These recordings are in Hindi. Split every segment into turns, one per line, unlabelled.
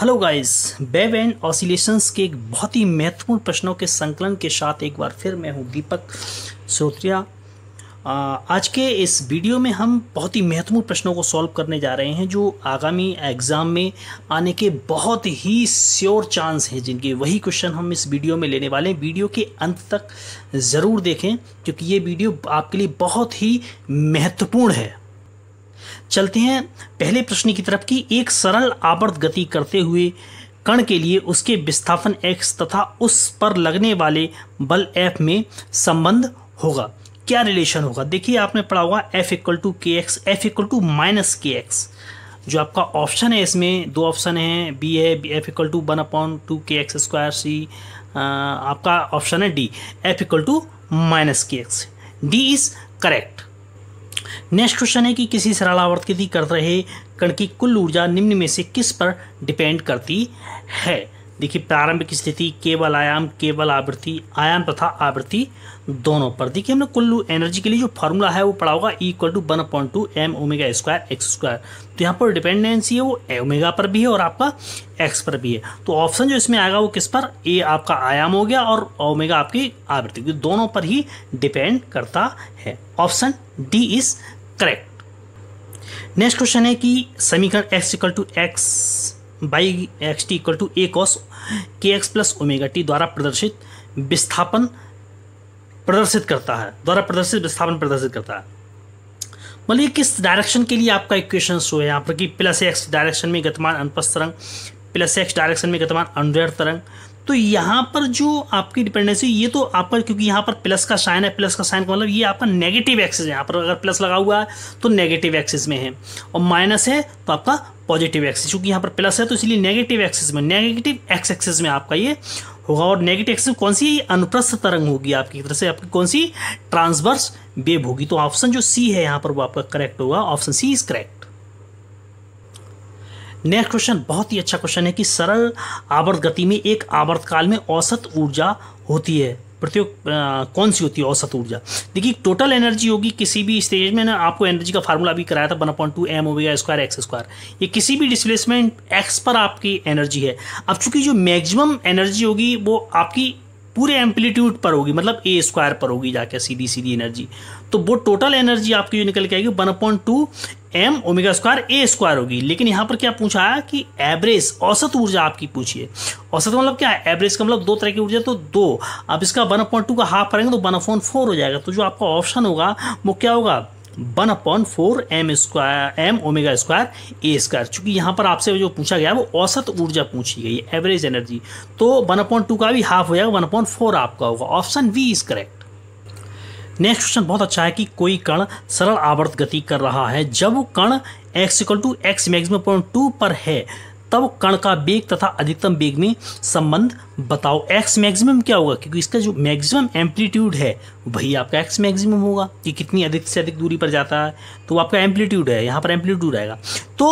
Hello guys babe and oscillations के एक बहुत ही महत्वपूर्ण प्रश्नों के संकलन के साथ एक बार फिर मैं हूं दीपक सोत्रिया आज के इस वीडियो में हम बहुत ही महत्वपूर्ण प्रश्नों को सॉल्व करने जा रहे हैं जो आगामी एग्ज़ाम में आने के बहुत ही श्योर चांस हैं जिनके वही क्वेश्चन हम इस वीडियो में लेने वाले हैं वीडियो के अंत तक ज़रूर देखें क्योंकि ये वीडियो आपके लिए बहुत ही महत्वपूर्ण है चलते हैं पहले प्रश्न की तरफ की एक सरल आवर्त गति करते हुए कण के लिए उसके विस्थापन एक्स तथा उस पर लगने वाले बल एफ में संबंध होगा क्या रिलेशन होगा देखिए आपने पढ़ा होगा एफ इक्वल टू के x F equal to minus के एक्स जो आपका ऑप्शन है इसमें दो ऑप्शन है बी है F equal to one upon two के एक्स स्क्वायर सी आपका ऑप्शन है D F equal to minus के X D is correct next question है कि किसी सरलावर्त कर रहे कण की कुल ऊर्जा निम्न में से किस पर डिपेंड करती है देखिए प्रारंभिक स्थिति केवल आयाम केवल आवृत्ति आयाम तथा आवृत्ति दोनों पर देखिए हमने कुल एनर्जी के लिए जो फार्मूला है वो पड़ा होगा equal to one point two M omega square x square तो यहाँ पर डिपेंडेंसी है वो ओमेगा पर भी है और आपका एक्स पर भी है तो ऑप्शन जो इसमें आएगा वो किस पर ए आपका आयाम हो गया और ओमेगा आपकी आवृत्ति क्योंकि तो दोनों पर ही डिपेंड करता है option D is correct next question है कि समीकरण x equal to x by x T equal to A cos के एक्स प्लस ओमेगा टी द्वारा प्रदर्शित विस्थापन प्रदर्शित करता है द्वारा प्रदर्शित विस्थापन प्रदर्शित करता है ये किस डायरेक्शन के लिए आपका इक्वेशन शो है यहाँ पर कि प्लस एक्स डायरेक्शन में गतमान अनुपस्थ तरंग प्लस एक्स डायरेक्शन में गतमान अनडेड तरंग तो यहाँ पर जो आपकी डिपेंडेंसी ये तो आपका क्योंकि यहाँ पर प्लस का साइन है प्लस का साइन का मतलब ये आपका नेगेटिव एक्सिस है यहाँ पर अगर प्लस लगा हुआ है तो नेगेटिव एक्सिस में है और माइनस है तो आपका पॉजिटिव एक्सिस क्योंकि यहाँ पर प्लस है तो इसलिए नेगेटिव एक्सिस में नेगेटिव एक्स एक्सिस में आपका ये होगा और नेगेटिव एक्सिस कौन सी अनुप्रस्थ तरंग होगी आपकी तरह से आपकी कौन सी ट्रांसवर्स बेब होगी तो ऑप्शन जो सी है यहाँ पर वो आपका करेक्ट होगा option C is correct next question बहुत ही अच्छा क्वेश्चन है कि सरल आवर्त गति में एक आवर्त काल में औसत ऊर्जा होती है प्रत्येक कौन सी होती है औसत ऊर्जा देखिए टोटल एनर्जी होगी किसी भी स्टेज में ना आपको एनर्जी का फार्मूला भी कराया था one upon two M omega square x square ये किसी भी डिस्प्लेसमेंट एक्स पर आपकी एनर्जी है अब चूंकि जो मैक्सिमम एनर्जी होगी वो आपकी पूरे एम्पलीट्यूड पर होगी मतलब ए स्क्वायर पर होगी जाके सीधी सीधी एनर्जी तो वो टोटल एनर्जी आपकी जो निकल के आएगी one upon two M omega square A square होगी लेकिन यहाँ पर क्या पूछा है कि एवरेज औसत ऊर्जा आपकी पूछिए औसत मतलब क्या है एवरेज का मतलब दो तरह की ऊर्जा तो दो अब इसका वन अपॉइंट टू का हाफ करेंगे तो वन अपॉइंट फोर हो जाएगा तो जो आपका ऑप्शन होगा वो क्या होगा one upon four M square M omega square A square चूंकि यहाँ पर आपसे जो पूछा गया वो औसत ऊर्जा पूछी गई है एवरेज एनर्जी तो वन अपॉन टू का भी हाफ हो जाएगा वन अपॉन फोर आपका होगा option we is correct next question बहुत अच्छा है कि कोई कण सरल आवर्त गति कर रहा है जब कण X equal to X maximum point two पर है तब कण का वेग तथा अधिकतम वेग में संबंध बताओ एक्स मैक्सिमम क्या होगा क्योंकि इसका जो मैक्सिमम एम्पलीट्यूड है वही आपका एक्स मैक्सिमम होगा कि कितनी अधिक से अधिक दूरी पर जाता है तो आपका एम्पलीट्यूड है यहाँ पर एम्पलीट्यूड आएगा तो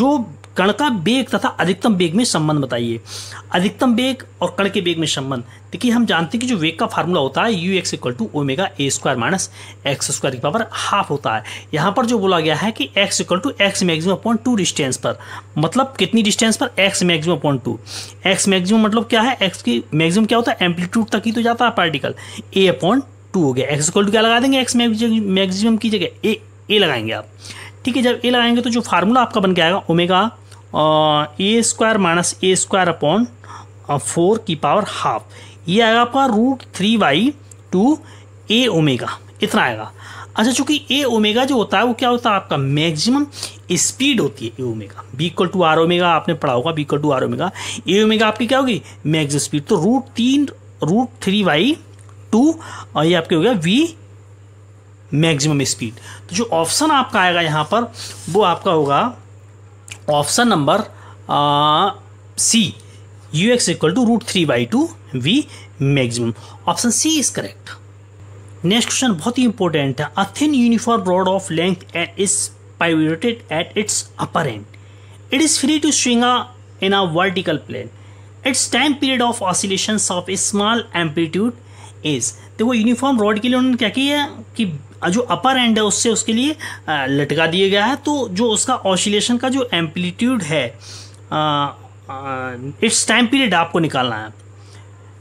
जो कण का बेग तथा अधिकतम बेग में संबंध बताइए अधिकतम बेग और कण के बेग में संबंध देखिए हम जानते हैं कि जो वेग का फार्मूला होता है U X equal to omega A square minus x square की पावर हाफ होता है यहाँ पर जो बोला गया है कि X equal to X maximum upon two distance पर मतलब कितनी डिस्टेंस पर X maximum upon two X maximum मतलब क्या है एक्स की मैक्सिमम क्या होता है एम्पलीट्यूड तक ही तो जाता है पार्टिकल ए अपॉइंट टू हो गया एक्स इक्वल टू क्या लगा देंगे एक्स मैक्सिमम की जगह ए ए लगाएंगे आप ठीक है जब ए लगाएंगे तो जो फार्मूला आपका बन के आएगा omega A square minus A square upon four की पावर हाफ ये आएगा आपका root three by two A omega इतना आएगा अच्छा चूंकि ए ओमेगा जो होता है वो क्या होता है आपका मैक्सिमम स्पीड होती है A omega B equal to R omega आपने पढ़ा होगा B equal to R omega A omega आपकी क्या होगी मैक्स स्पीड तो रूट तीन रूट थ्री बाई टू और ये आपके हो गया वी मैक्सिमम स्पीड तो जो ऑप्शन आपका आएगा यहाँ पर वो आपका होगा option number C U X equal to root three by two V maximum option C is correct next question बहुत ही इंपॉर्टेंट है a thin uniform rod of length at is pivoted at its upper end it is free to swing in a vertical plane its time period of oscillation of small amplitude is देखो यूनिफॉर्म रॉड के लिए उन्होंने क्या किया कि जो अपर एंड है उससे उसके लिए लटका दिया गया है तो जो उसका ऑसिलेशन का जो एम्पलीट्यूड है इट्स टाइम पीरियड आपको निकालना है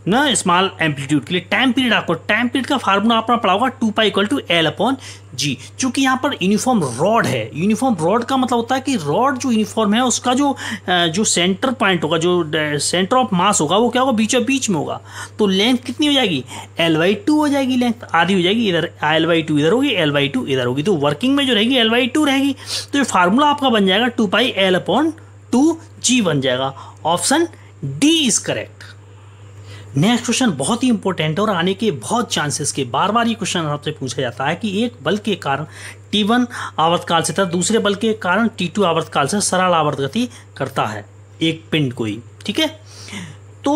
ना स्मॉल एम्पलीट्यूड के लिए टाइम पीरियड आपको टाइम पीरियड का फार्मूला आपको पड़ा होगा two pi equal to L upon G चूंकि यहाँ पर यूनिफॉर्म रॉड है यूनिफॉर्म रॉड का मतलब होता है कि रॉड जो यूनिफॉर्म है उसका जो जो सेंटर पॉइंट होगा जो सेंटर ऑफ मास होगा वो क्या होगा बीचों बीच में होगा तो लेंथ कितनी हो जाएगी एल वाई टू हो जाएगी लेंथ आधी हो जाएगी इधर एल वाई टू इधर होगी एल वाई टू इधर होगी तो वर्किंग में जो रहेगी एल वाई टू रहेगी तो ये फार्मूला आपका बन जाएगा two pi L upon two G बन जाएगा option D is correct next question बहुत ही इंपॉर्टेंट है और आने के बहुत चांसेस के बार बार ये क्वेश्चन आपसे पूछा जाता है कि एक बल के कारण T1 वन आवर्तकाल से तथा दूसरे बल के कारण टी टू आवर्तकाल से सरल आवर्त गति करता है एक पिंड कोई ठीक है तो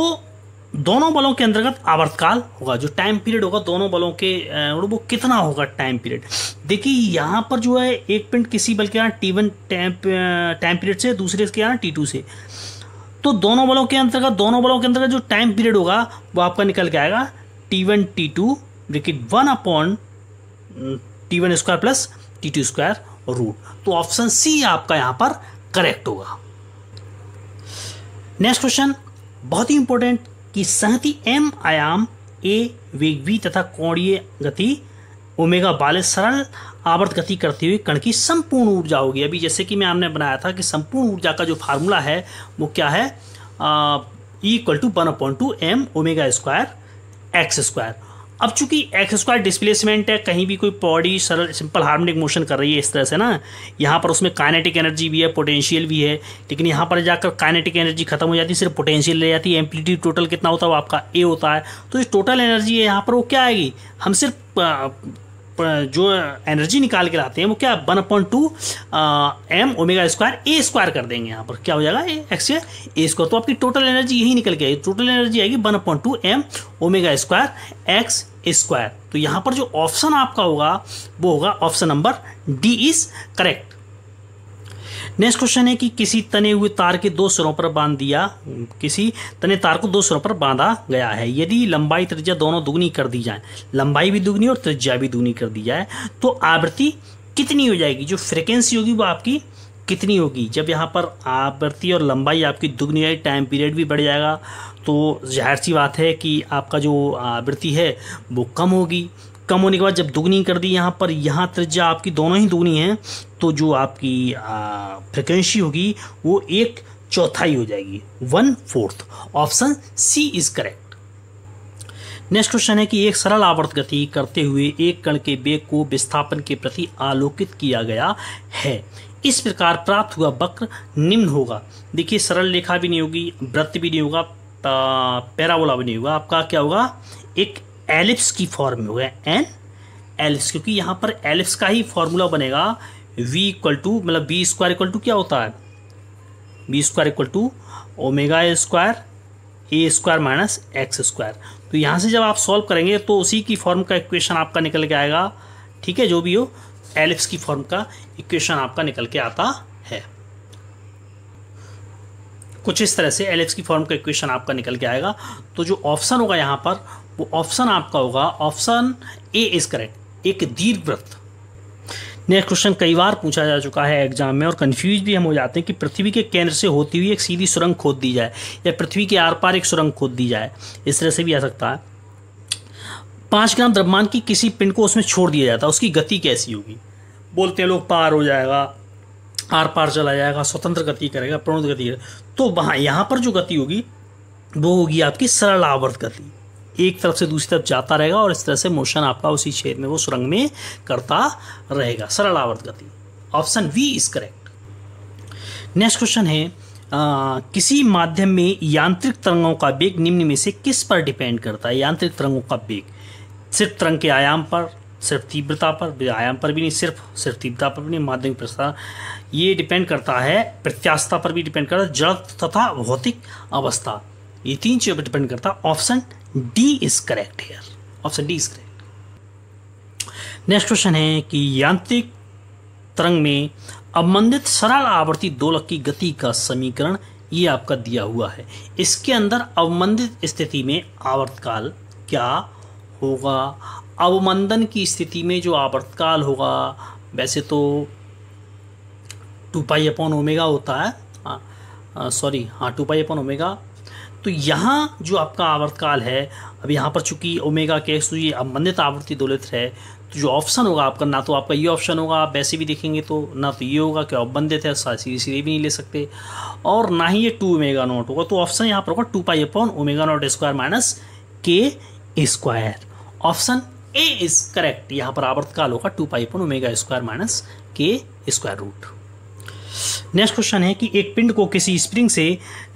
दोनों बलों के अंतर्गत आवर्तकाल होगा जो टाइम पीरियड होगा दोनों बलों के वो कितना होगा टाइम पीरियड देखिए यहाँ पर जो है एक पिंड किसी बल के कारण टी वन टाइम पीरियड से दूसरे के कारण टी टू से तो दोनों बलों के अंतर्गत दोनों बलों के अंतर्गत जो टाइम पीरियड होगा वो आपका निकल के आएगा T one T two bracket one upon T one square plus T two square root तो ऑप्शन सी आपका यहां पर करेक्ट होगा नेक्स्ट क्वेश्चन बहुत ही इंपॉर्टेंट कि सहती एम आयाम ए वेग वी तथा कोणीय गति ओमेगा बाले सरल आवर्त गति करती हुई कण की संपूर्ण ऊर्जा होगी अभी जैसे कि मैं आपने बनाया था कि संपूर्ण ऊर्जा का जो फार्मूला है वो क्या है equal to one upon two M omega square x square अब चूंकि एक्स स्क्वायर डिस्प्लेसमेंट है कहीं भी कोई बॉडी सरल सिंपल हार्मोनिक मोशन कर रही है इस तरह से ना यहाँ पर उसमें काइनेटिक एनर्जी भी है पोटेंशियल भी है लेकिन यहाँ पर जाकर काइनेटिक एनर्जी खत्म हो जाती है सिर्फ पोटेंशियल रह जाती है एम्पलीट्यूड टोटल कितना होता है वो आपका ए होता है तो जो टोटल एनर्जी है यहाँ पर वो क्या आएगी हम सिर्फ जो एनर्जी निकाल के लाते हैं वो क्या one upon two M omega square A square कर देंगे यहाँ पर क्या हो जाएगा एक्स ए स्क्वायर तो आपकी टोटल एनर्जी यही निकल के आएगी टोटल एनर्जी आएगी one upon two M omega square x square तो यहाँ पर जो ऑप्शन आपका होगा वो होगा option number D is correct next question है कि किसी तने हुए तार के दो सिरों पर बांध दिया किसी तने तार को दो सिरों पर बांधा गया है यदि लंबाई त्रिज्या दोनों दुगनी कर दी जाए लंबाई भी दुगनी और त्रिज्या भी दुगनी कर दी जाए तो आवृत्ति कितनी हो जाएगी जो फ्रिक्वेंसी होगी वो आपकी कितनी होगी जब यहाँ पर आवृत्ति और लंबाई आपकी दुगनी है टाइम पीरियड भी बढ़ जाएगा तो जाहिर सी बात है कि आपका जो आवृत्ति है वो कम होगी कम होने के बाद जब दुगनी कर दी यहाँ पर यहाँ त्रिज्या आपकी दोनों ही दुगनी है तो जो आपकी फ्रिक्वेंसी होगी वो एक चौथाई हो जाएगी one fourth option C is correct next question है कि एक सरल आवर्त गति करते हुए एक कण के बेग को विस्थापन के प्रति आलोकित किया गया है इस प्रकार प्राप्त हुआ वक्र निम्न होगा देखिए सरल रेखा भी नहीं होगी वृत्त भी नहीं होगा पैराबोला भी नहीं होगा आपका क्या होगा एक एलिप्स की फॉर्म में हो गया एन एलिप्स क्योंकि यहाँ पर एलिप्स का ही फॉर्मूला बनेगा v इक्वल टू मतलब बी स्क्वायर इक्वल टू क्या होता है B square equal to omega square A square minus x square तो यहाँ से जब आप सॉल्व करेंगे तो उसी की फॉर्म का इक्वेशन आपका निकल के आएगा ठीक है जो भी हो एलिप्स की फॉर्म का इक्वेशन आपका निकल के आता है कुछ इस तरह से एलिप्स की फॉर्म का इक्वेशन आपका निकल के आएगा तो जो ऑप्शन होगा यहाँ पर वो ऑप्शन आपका होगा ऑप्शन ए इज करेक्ट एक दीर्घ व्रत नेक्स्ट क्वेश्चन कई बार पूछा जा चुका है एग्जाम में और कंफ्यूज भी हम हो जाते हैं कि पृथ्वी के केंद्र से होती हुई एक सीधी सुरंग खोद दी जाए या पृथ्वी के आर पार एक सुरंग खोद दी जाए इस तरह से भी आ सकता है पाँच ग्राम द्रव्यमान की किसी पिंड को उसमें छोड़ दिया जाता है उसकी गति कैसी होगी बोलते हैं लोग पार हो जाएगा आर पार चला जाएगा स्वतंत्र गति करेगा प्रणोद गति करेगा तो वहाँ यहाँ पर जो गति होगी वो होगी आपकी सरल आवर्त गति एक तरफ से दूसरी तरफ जाता रहेगा और इस तरह से मोशन आपका उसी छेद में वो सुरंग में करता रहेगा सरल आवर्त गति option we is correct next question है आ, किसी माध्यम में यांत्रिक तरंगों का बेग निम्न में से किस पर डिपेंड करता है यांत्रिक तरंगों का बेग सिर्फ तरंग के आयाम पर सिर्फ तीव्रता पर आयाम पर भी नहीं सिर्फ सिर्फ तीव्रता पर भी नहीं माध्यमिक प्रस्ताव ये डिपेंड करता है प्रत्यास्थता पर भी डिपेंड करता है जड़ तथा भौतिक अवस्था ये तीन चीज़ों पर डिपेंड करता है option D is correct here option D is correct next question है कि यांत्रिक तरंग में अवमंदित सरल आवर्ती दोलक की गति का समीकरण ये आपका दिया हुआ है इसके अंदर अवमंदित स्थिति में आवर्तकाल क्या होगा अवमंदन की स्थिति में जो आवर्तकाल होगा वैसे तो टू पाई अपॉन ओमेगा होता है हाँ, हाँ, सॉरी हाँ टू पाई अपॉन ओमेगा तो यहाँ जो आपका आवर्तकाल है अब यहाँ पर चूंकि ओमेगा के तो ये अवमंदित आवृत्ति दोलित्र है तो जो ऑप्शन होगा आपका ना तो आपका ये ऑप्शन होगा आप वैसे भी देखेंगे तो ना तो ये होगा कि अवबंधित है सीधी सीधे भी नहीं ले सकते और ना ही ये टू ओमेगा नॉट होगा तो ऑप्शन यहाँ पर होगा two pi upon omega not square minus के square option A is correct यहाँ पर आवर्तकाल होगा two pi upon omega square minus के स्क्वायर रूट नेक्स्ट क्वेश्चन है कि एक पिंड को किसी स्प्रिंग से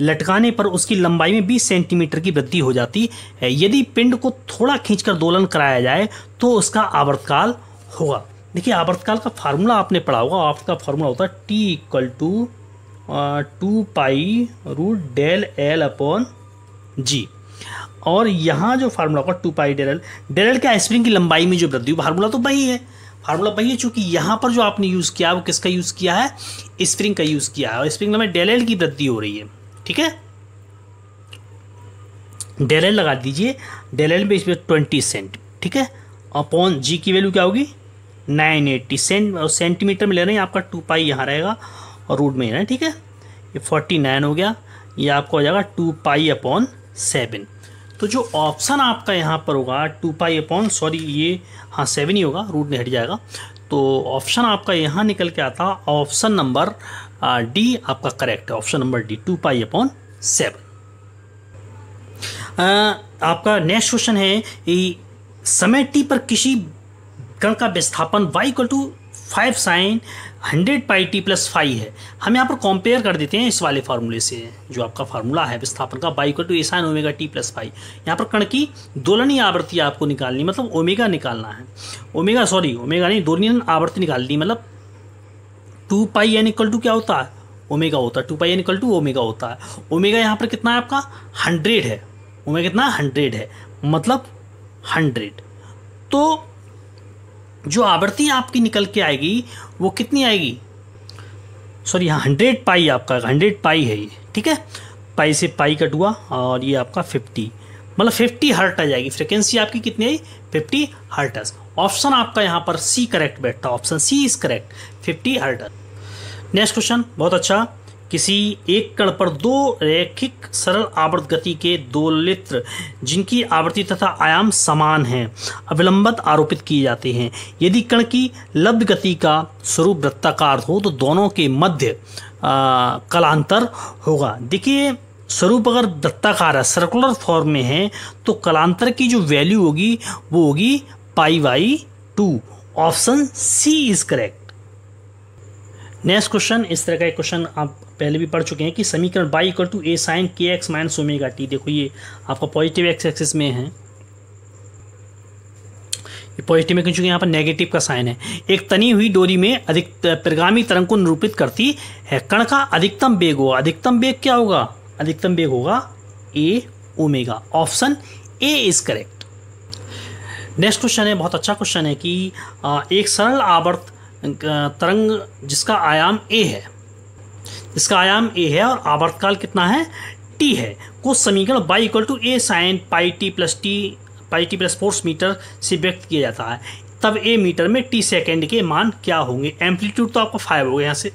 लटकाने पर उसकी लंबाई में 20 सेंटीमीटर की वृद्धि हो जाती है यदि पिंड को थोड़ा खींचकर दोलन कराया जाए तो उसका आवर्तकाल होगा देखिए आवर्तकाल का फार्मूला आपने पढ़ा होगा आवर्त का फार्मूला होता है T equal to two pi root del L upon जी और यहाँ जो फार्मूला होगा two pi del L del L क्या स्प्रिंग की लंबाई में जो वृद्धि फार्मूला तो वही है फार्मूला वही है चूँकि यहाँ पर जो आपने यूज़ किया वो किसका यूज़ किया है स्प्रिंग का यूज़ किया है और स्प्रिंग में डेल की वृद्धि हो रही है ठीक है डेल एल लगा दीजिए डेल एल में इसमें ट्वेंटी सेंट ठीक है अपॉन जी की वैल्यू क्या होगी नाइन एट्टी सेंट और सेंटीमीटर में ले रहे हैं आपका टू पाई यहाँ रहेगा और रूट में ही रहे ठीक है ये फोर्टी नाइन हो गया ये आपका हो जाएगा टू पाई अपॉन सेवन तो जो ऑप्शन आपका यहाँ पर होगा टू पाई अपॉन सॉरी ये हाँ सेवन ही होगा रूट नहीं हट जाएगा तो ऑप्शन आपका यहाँ निकल के आता ऑप्शन नंबर डी आपका करेक्ट है option number D two pi upon seven आपका नेक्स्ट क्वेश्चन है समय टी पर किसी कण का विस्थापन Y equal to five sine hundred pi T plus five है हम यहाँ पर कंपेयर कर देते हैं इस वाले फार्मूले से जो आपका फार्मूला है विस्थापन का bike to assign omega T plus five यहाँ पर कण की दोलनी आवृत्ति आपको निकालनी मतलब ओमेगा निकालना है ओमेगा सॉरी ओमेगा नहीं दोलन आवृत्ति निकालनी मतलब two pi N equal to क्या होता है ओमेगा होता है two pi N equal to omega होता है ओमेगा यहाँ पर कितना है आपका हंड्रेड है ओमेगा कितना हंड्रेड है मतलब हंड्रेड तो जो आवृत्ति आपकी निकल के आएगी वो कितनी आएगी सॉरी यहाँ हंड्रेड पाई आपका हंड्रेड पाई है ये ठीक है पाई से पाई कट हुआ और ये आपका फिफ्टी मतलब फिफ्टी हर्ट आ जाएगी फ्रिक्वेंसी आपकी कितनी आई फिफ्टी हर्टस ऑप्शन आपका यहाँ पर सी करेक्ट बैठता option C is correct fifty hertz next question बहुत अच्छा किसी एक कण पर दो रैखिक सरल आवर्त गति के लित्र जिनकी आवृत्ति तथा आयाम समान हैं अविलंबत आरोपित किए जाते हैं यदि कण की लब्ध गति का स्वरूप वृत्ताकार हो तो दोनों के मध्य कलांतर होगा देखिए स्वरूप अगर वृत्ताकार है सर्कुलर फॉर्म में है तो कलांतर की जो वैल्यू होगी वो होगी pi by two option C is correct next question इस तरह का एक क्वेश्चन आप पहले भी पढ़ चुके हैं कि समीकरण by equal to A sine के एक्स माइनस ओमेगा टी देखो ये आपका पॉजिटिव एक्स एक्सिस में है ये पॉजिटिव में क्योंकि यहाँ पर नेगेटिव का साइन है एक तनी हुई डोरी में अधिक प्रगामी तरंग को निरूपित करती है कण का अधिकतम बेग होगा अधिकतम बेग क्या होगा अधिकतम बेग होगा ए omega option A is correct next question है बहुत अच्छा क्वेश्चन है कि एक सरल आवर्त तरंग जिसका आयाम ए है इसका आयाम ए है और आवर्तकाल कितना है टी है को समीकरण by equal to A sine pi T plus T pi T plus force metre से व्यक्त किया जाता है तब ए मीटर में टी सेकेंड के मान क्या होंगे एम्पलीट्यूड तो आपको फाइव हो गया यहाँ से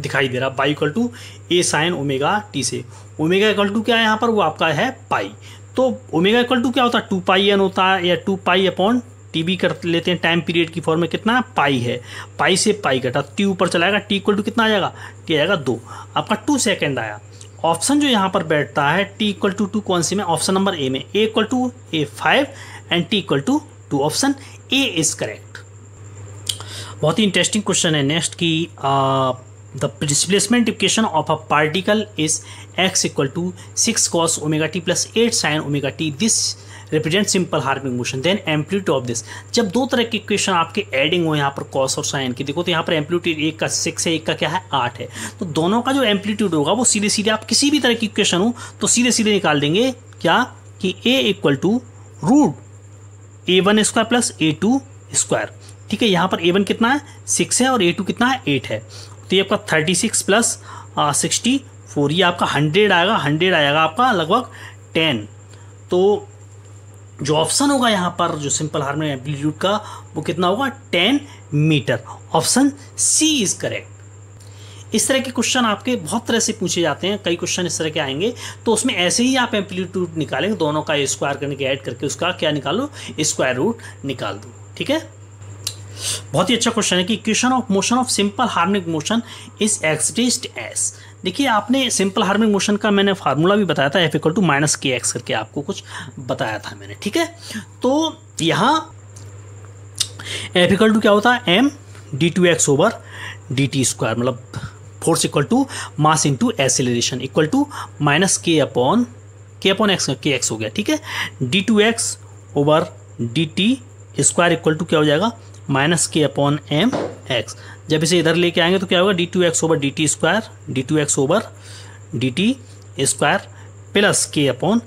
दिखाई दे रहा by equal to A sine omega T से ओमेगा इक्वल टू क्या है यहाँ पर वो आपका है पाई तो ओमेगा इक्वल टू क्या होता है टू पाई एन होता है या टू पाई अपॉन टी कर लेते हैं टाइम पीरियड की फॉर्म में कितना पाई है पाई से पाई कटा टी ऊपर चलाएगा टी इक्वल टू कितना आ जाएगा टी आएगा दो आपका टू सेकेंड आया ऑप्शन जो यहाँ पर बैठता है टी इक्वल टू टू कौन से में ऑप्शन नंबर ए में ए equal to A five and T equal to two option A is correct बहुत ही इंटरेस्टिंग क्वेश्चन है नेक्स्ट की the displacement displacement of a particle is x equal to six cos omega T plus eight sine omega T this represent simple harmonic motion then amplitude of this जब दो तरह के इक्वेशन आपके एडिंग हो यहाँ पर कॉस और साइन की देखो तो यहाँ पर एम्पलीट्यूड एक का सिक्स है एक का क्या है आठ है तो दोनों का जो एम्पलीट्यूड होगा वो सीधे सीधे आप किसी भी तरह की इक्वेशन हो तो सीधे सीधे निकाल देंगे क्या कि ए equal to root A one square plus A two square ठीक है यहाँ पर ए वन कितना है सिक्स है और ए टू कितना है एट है तो ये आपका thirty six plus sixty four ये आपका हंड्रेड आएगा हंड्रेड आएगा आपका लगभग टेन तो जो ऑप्शन होगा यहाँ पर जो सिंपल हार्मोनिक एम्पलीट्यूड का वो कितना होगा ten metre option C is correct इस तरह के क्वेश्चन आपके बहुत तरह से पूछे जाते हैं कई क्वेश्चन इस तरह के आएंगे तो उसमें ऐसे ही आप एम्पलीट्यूड निकालेंगे दोनों का स्क्वायर करने के ऐड करके उसका क्या निकालो स्क्वायर रूट निकाल दो ठीक है बहुत ही अच्छा क्वेश्चन है कि question of motion of simple harmonic motion is एक्सडिस्ट S देखिए आपने सिंपल हार्मिक मोशन का मैंने फार्मूला भी बताया था एफ इक्वल टू माइनस के एक्स करके आपको कुछ बताया था मैंने ठीक है तो यहाँ एफ इक्वल टू क्या होता है M D two x over D T square मतलब force equal to mass into acceleration equal to minus के अपॉन के अपॉन एक्स के एक्स हो गया ठीक है D two x over D T square equal to क्या हो जाएगा माइनस के अपॉन एम एक्स जब इसे इधर लेके आएंगे तो क्या होगा D two x over D T square D two x over D T square plus के upon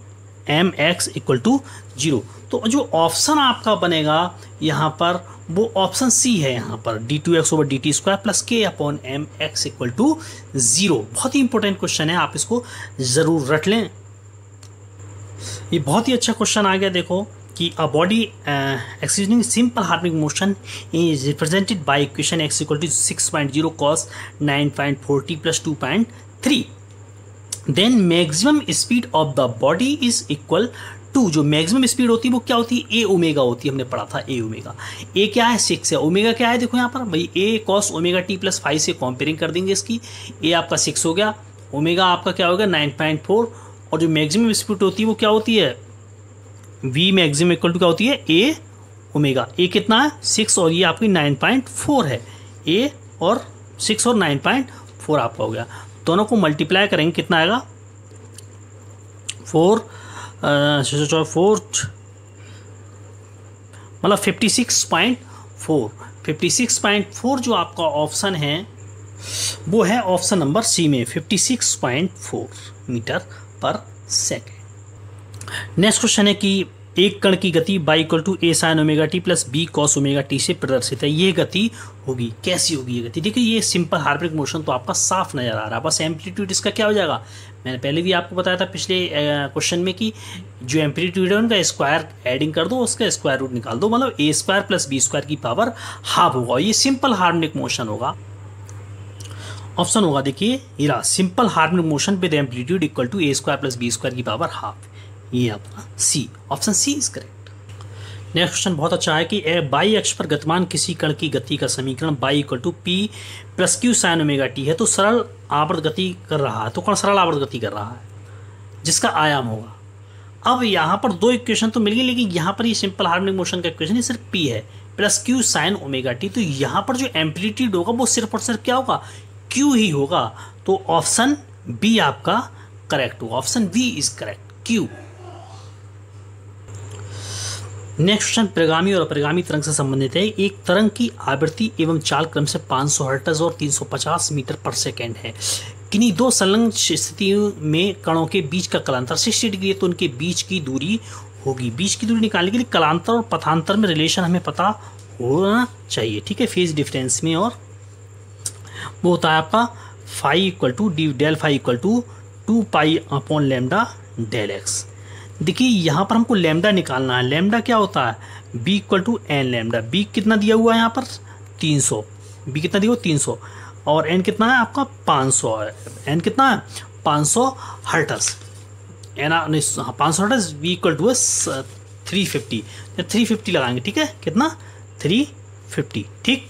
M x equal to zero तो जो ऑप्शन आपका बनेगा यहाँ पर वो ऑप्शन सी है यहाँ पर D two x over D T square plus के upon M x equal to zero बहुत ही इंपॉर्टेंट क्वेश्चन है आप इसको ज़रूर रट लें ये बहुत ही अच्छा क्वेश्चन आ गया देखो कि a body executing simple harmonic motion is represented by equation x equal to six point zero cos nine point forty plus two point three then maximum speed of the body is equal to जो मैक्सिमम स्पीड होती है वो क्या होती है ए ओमेगा होती है हमने पढ़ा था ए ओमेगा ए क्या है सिक्स है ओमेगा क्या है देखो यहाँ पर भाई ए cos omega T plus five से कॉम्पेयरिंग कर देंगे इसकी ए आपका सिक्स हो गया ओमेगा आपका क्या होगा नाइन पॉइंट फोर और जो मैक्सिमम स्पीड होती है वो क्या होती है वी मैक्सिमम इक्वल टू क्या होती है ए ओमेगा ए कितना है सिक्स और ये आपकी नाइन पॉइंट फोर है ए और सिक्स और नाइन पॉइंट फोर आपका हो गया दोनों को मल्टीप्लाई करेंगे कितना आएगा फोर फोर मतलब fifty six point four fifty six point four जो आपका ऑप्शन है वो है ऑप्शन नंबर सी में fifty six point four metre पर सेकेंड नेक्स्ट क्वेश्चन है कि एक कण की गति equal to A sine omega T plus B cos omega T से प्रदर्शित है ये गति होगी कैसी होगी ये गति देखिए ये सिंपल हार्मोनिक मोशन तो आपका साफ नज़र आ रहा है बस एम्पलीट्यूड इसका क्या हो जाएगा मैंने पहले भी आपको बताया था पिछले क्वेश्चन में कि जो एम्पलीट्यूड है उनका स्क्वायर एडिंग कर दो उसका स्क्वायर रूट निकाल दो मतलब ए स्क्वायर प्लस बी स्क्वायर की पावर हाफ होगा ये सिंपल हार्मोनिक मोशन होगा ऑप्शन होगा देखिए हीरा simple harmonic motion with amplitude equal to A square plus B square की पावर हाफ ये आपका C option C is correct next question बहुत अच्छा है कि ए बाई एक्स पर गतिमान किसी कण की गति का समीकरण by equal to P plus Q sine omega T है तो सरल आवर्त गति कर रहा है तो कौन सरल आवर्त गति कर रहा है जिसका आयाम होगा अब यहाँ पर दो इक्वेशन तो मिल गई लेकिन यहाँ पर ये सिंपल हार्मोनिक मोशन का इक्वेशन है सिर्फ पी है plus Q sine omega T तो यहाँ पर जो एम्पलीट्यूड होगा वो सिर्फ और सिर्फ क्या होगा क्यू ही होगा तो ऑप्शन बी आपका करेक्ट होगा option B is correct Q next question प्रगामी और अप्रगामी तरंग से संबंधित है एक तरंग की आवृत्ति एवं चाल क्रम से 500 हर्टज और 350 मीटर पर सेकेंड है किन्हीं दो संलग्न स्थितियों में कणों के बीच का कलांतर सिक्सटी डिग्री है तो उनके बीच की दूरी होगी बीच की दूरी निकालने के लिए कलांतर और पथांतर में रिलेशन हमें पता होना चाहिए ठीक है फेज डिफरेंस में और वो होता है आपका five equal to D del five equal to two pi upon lambda del x देखिए यहाँ पर हमको लेमडा निकालना है लेमडा क्या होता है B equal to N lambda B कितना दिया हुआ है यहाँ पर तीन सौ बी कितना दिया हुआ तीन सौ और एन कितना है आपका पाँच सौ एन कितना है पाँच सौ हर्टस एन हाँ पाँच सौ hertz B equal to three fifty three fifty लगाएंगे ठीक है कितना थ्री फिफ्टी ठीक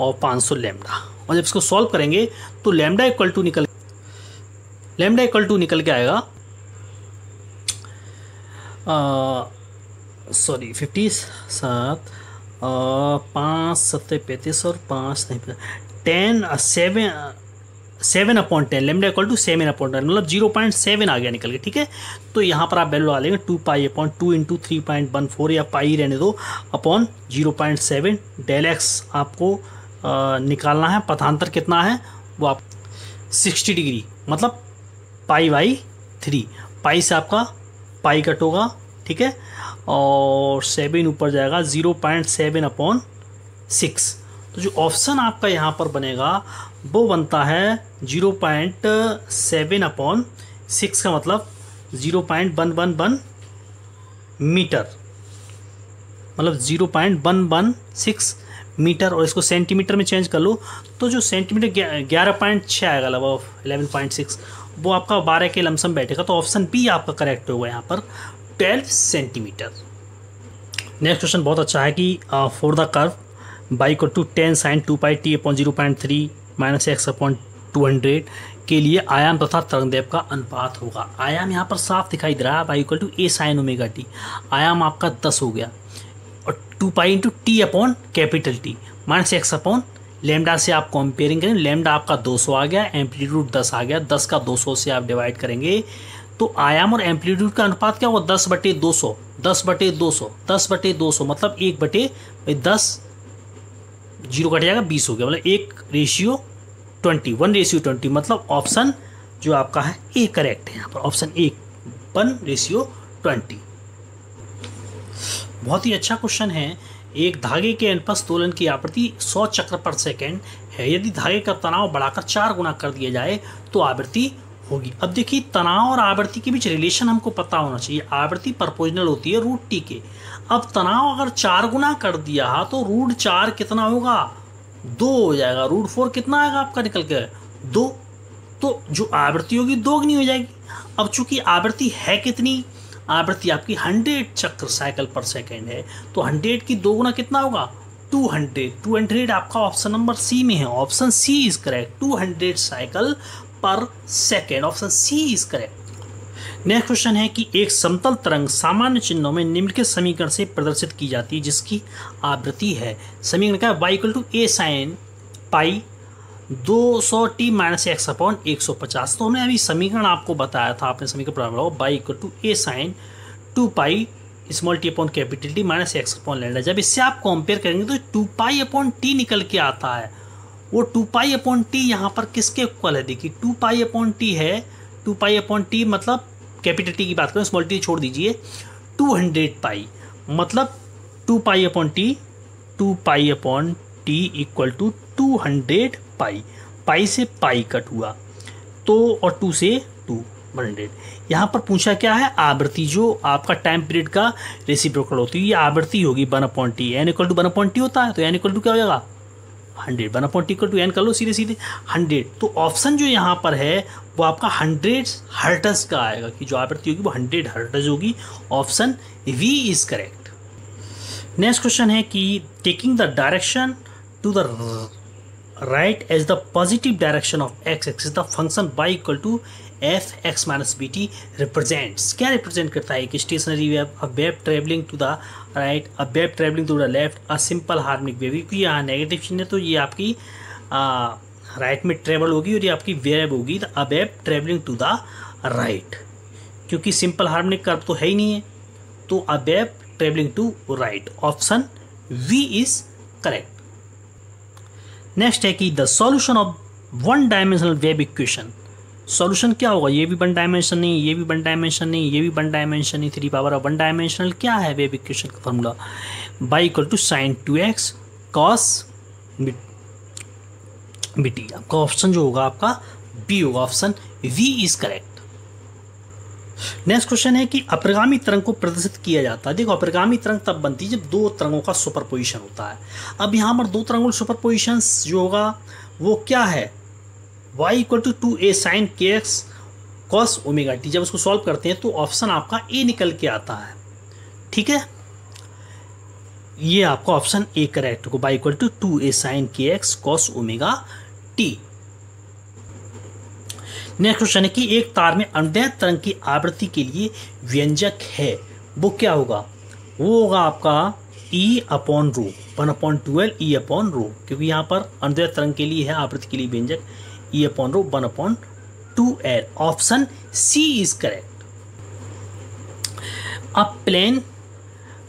और पाँच सौ लेमडा और जब इसको सॉल्व करेंगे तो लेमडा इक्वल टू निकल लेमडा इक्वल टू निकल के आएगा सॉरी फिफ्टी सात पाँच सत्तर पैंतीस और पाँच नहीं ten seven seven upon ten lambda equal to seven upon ten मतलब जीरो पॉइंट सेवन आ गया निकल के ठीक है तो यहाँ पर आप वैल्यू आ लेंगे two pi upon two into three point one four या पाई रहने दो upon zero point seven del x आपको आ, निकालना है पथांतर कितना है वो आप सिक्सटी डिग्री मतलब पाई वाई थ्री पाई से आपका पाई कट होगा ठीक है और सेवन ऊपर जाएगा zero point seven upon six तो जो ऑप्शन आपका यहाँ पर बनेगा वो बनता है zero point seven upon six का मतलब zero point one one one metre मतलब zero point one one six metre और इसको सेंटीमीटर में चेंज कर लो तो जो सेंटीमीटर ग्यारह पॉइंट छः आएगा लगभग इलेवन पॉइंट सिक्स वो आपका बारह के लमसम बैठेगा तो ऑप्शन बी आपका करेक्ट होगा यहाँ पर ट्वेल्व सेंटीमीटर नेक्स्ट क्वेश्चन बहुत अच्छा है कि for the curve by to ten sine two pi T upon zero point three minus x upon two hundred के लिए आयाम तथा तरंगदेव का अनुपात होगा आयाम यहाँ पर साफ दिखाई दे रहा है by equal to A sine omega T आयाम आपका दस हो गया और two pi into T upon capital T minus x upon lambda से आप कंपेयरिंग करें लेमडा आपका 200 आ गया एम्पलीट्यूड 10 आ गया 10 का 200 से आप डिवाइड करेंगे तो आयाम और एम्पलीट्यूड का अनुपात क्या होगा दस बटे दो सौ दस बटे दो सौ दस बटे दो सौ मतलब एक बटे दस जीरो कट जाएगा बीस हो गया मतलब एक ratio twenty one ratio twenty मतलब ऑप्शन जो आपका है ए करेक्ट है यहाँ पर option A one ratio twenty बहुत ही अच्छा क्वेश्चन है एक धागे के एनपस तोलन की आवृत्ति 100 चक्र पर सेकेंड है यदि धागे का तनाव बढ़ाकर चार गुना कर दिया जाए तो आवृत्ति होगी अब देखिए तनाव और आवृत्ति के बीच रिलेशन हमको पता होना चाहिए आवृत्ति प्रपोजनल होती है रूट टी के अब तनाव अगर चार गुना कर दिया तो रूट चार कितना होगा दो हो जाएगा रूट फोर कितना आएगा आपका निकल के दो तो जो आवृत्ति होगी दोगुनी हो जाएगी अब चूंकि आवृत्ति है कितनी आवृत्ति आपकी हंड्रेड चक्र साइकिल पर सेकेंड है तो हंड्रेड की दो गुना कितना होगा टू हंड्रेड टू हंड्रेड आपका ऑप्शन नंबर सी में है option C is correct two hundred cycle पर second option C is correct next question है कि एक समतल तरंग सामान्य चिन्हों में निम्नलिखित समीकरण से प्रदर्शित की जाती है जिसकी आवृत्ति है समीकरण का Y equal to A sine pi दो सौ टी माइनस एक्स अपॉन एक सौ पचास तो हमने अभी समीकरण आपको बताया था आपने समीकरण पढ़ा by equal to A sine two pi small T upon capital T minus x upon lambda जब इससे आप कंपेयर करेंगे तो टू पाई अपॉन टी निकल के आता है वो टू पाई अपॉन टी यहाँ पर किसके इक्वल है देखिए टू पाई अपॉन टी है टू पाई अपॉन टी मतलब कैपिटल टी की बात करें स्मॉल टी छोड़ दीजिए टू हंड्रेड पाई मतलब two pi upon T two pi upon T equal to two hundred pi pi से पाई कट हुआ तो और टू से टू हंड्रेड यहाँ पर पूछा क्या है आवृत्ति जो आपका टाइम पीरियड का रेसिप्रोकल होती है ये आवृत्ति होगी one upon T N equal to one upon T होता है तो एन इक्वल टू क्या हो जाएगा hundred one upon equal to N कर लो सीधे सीधे हंड्रेड तो ऑप्शन जो यहाँ पर है वो आपका हंड्रेड हर्टस का आएगा कि जो आवृत्ति होगी वो हंड्रेड हर्टस होगी option we is correct next question है कि taking the direction to the right as the positive direction of x axis the function by equal to F x minus B T represent क्या रिप्रेजेंट करता है कि stationary wave a wave travelling to the right a wave travelling to the left a simple harmonic wave क्योंकि यहाँ नेगेटिव चिन्ह है तो ये आपकी राइट में ट्रेवल होगी और ये आपकी वेब होगी a wave travelling to the right क्योंकि सिंपल हार्मनिक कर्व तो है ही नहीं है तो a wave travelling to right option we is correct next है कि the solution of one dimensional wave equation solution क्या होगा ये भी वन डायमेंशन नहीं ये भी वन डायमेंशन नहीं ये भी वन डायमेंशन नहीं three power of one dimensional क्या है वेब इक्वेशन का formula by equal to sine two x cos B T आपका ऑप्शन जो होगा आपका बी होगा option we is correct next question है कि अप्रगामी तरंग को प्रदर्शित किया जाता है देखो अप्रगामी तरंग तब बनती है जब दो तरंगों का सुपर होता है अब यहाँ पर दो तरंगों का सुपर जो होगा वो क्या है Y equal to two A sine के एक्स कॉस ओमेगा टी जब उसको सॉल्व करते हैं तो ऑप्शन आपका ए निकल के आता है ठीक है ये आपका ऑप्शन ए करेक्ट होगा by equal to two A sine के x cos omega T next question है कि एक तार में अनदैत तरंग की आवृत्ति के लिए व्यंजक है वो क्या होगा वो होगा आपका ई upon rho one upon twelve ई अपॉन रो क्योंकि यहाँ पर अनदैत तरंग के लिए है आवृत्ति के लिए व्यंजक ई upon rho one upon two L option C is correct a plane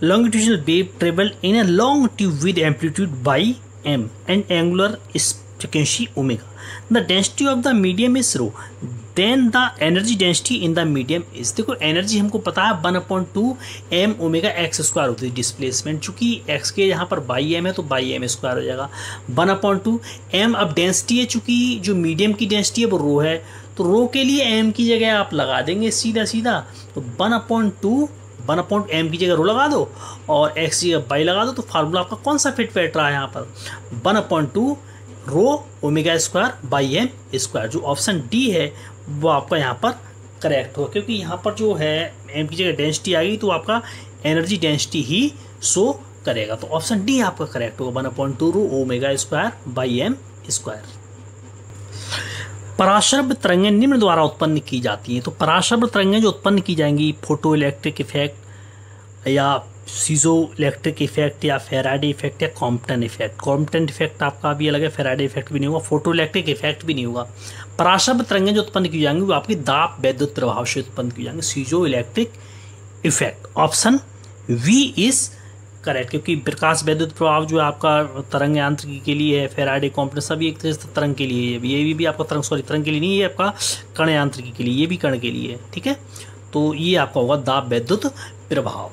longitudinal wave travel in a long tube with amplitude by M and angular speed frequency omega. The density of the medium is rho. Then the energy density in the medium is देखो एनर्जी हमको पता है one upon two M omega x square होती है डिस्प्लेसमेंट चूंकि एक्स के यहाँ पर बाई एम है तो बाई एम स्क्वायर हो जाएगा वन अपॉइंट टू एम अब डेंसिटी है चूंकि जो मीडियम की डेंसिटी है वो रो है तो रो के लिए एम की जगह आप लगा देंगे सीधा सीधा तो one upon two one upon M की जगह रो लगा दो और एक्स की जगह बाई लगा दो तो फार्मूला आपका कौन सा फिट बैठ रहा है यहाँ पर one upon two rho omega square by M square जो ऑप्शन डी है वो आपका यहाँ पर करेक्ट होगा क्योंकि यहाँ पर जो है एम की जगह डेंसिटी आ गई तो आपका एनर्जी डेंसिटी ही शो करेगा तो ऑप्शन डी आपका करेक्ट होगा one upon two rho omega square by M square पराश्रव्य तरंगें निम्न द्वारा उत्पन्न की जाती हैं तो पराश्रव्य तरंगें जो उत्पन्न की जाएंगी फोटो इलेक्ट्रिक इफेक्ट या सीजो इलेक्ट्रिक इफेक्ट या फेराडे इफेक्ट या कॉम्पटन इफेक्ट कॉम्पटन इफेक्ट आपका भी अलग है फेराडे इफेक्ट भी नहीं होगा फोटो इलेक्ट्रिक इफेक्ट भी नहीं होगा पराशब तरंगें जो उत्पन्न की जाएंगी वो आपकी दाप वैद्युत प्रभाव से उत्पन्न की जाएंगे piezo electric effect option we is correct क्योंकि प्रकाश वैद्युत प्रभाव जो है आपका तरंग यांत्रिकी के लिए है फेराडे कॉम्पटन सभी एक तरह से तरंग के लिए है ये भी, भी आपका तरंग सॉरी तरंग के लिए नहीं है आपका कण यांत्रिकी के लिए ये भी कण के लिए है ठीक है तो ये आपका होगा दाप वैद्युत प्रभाव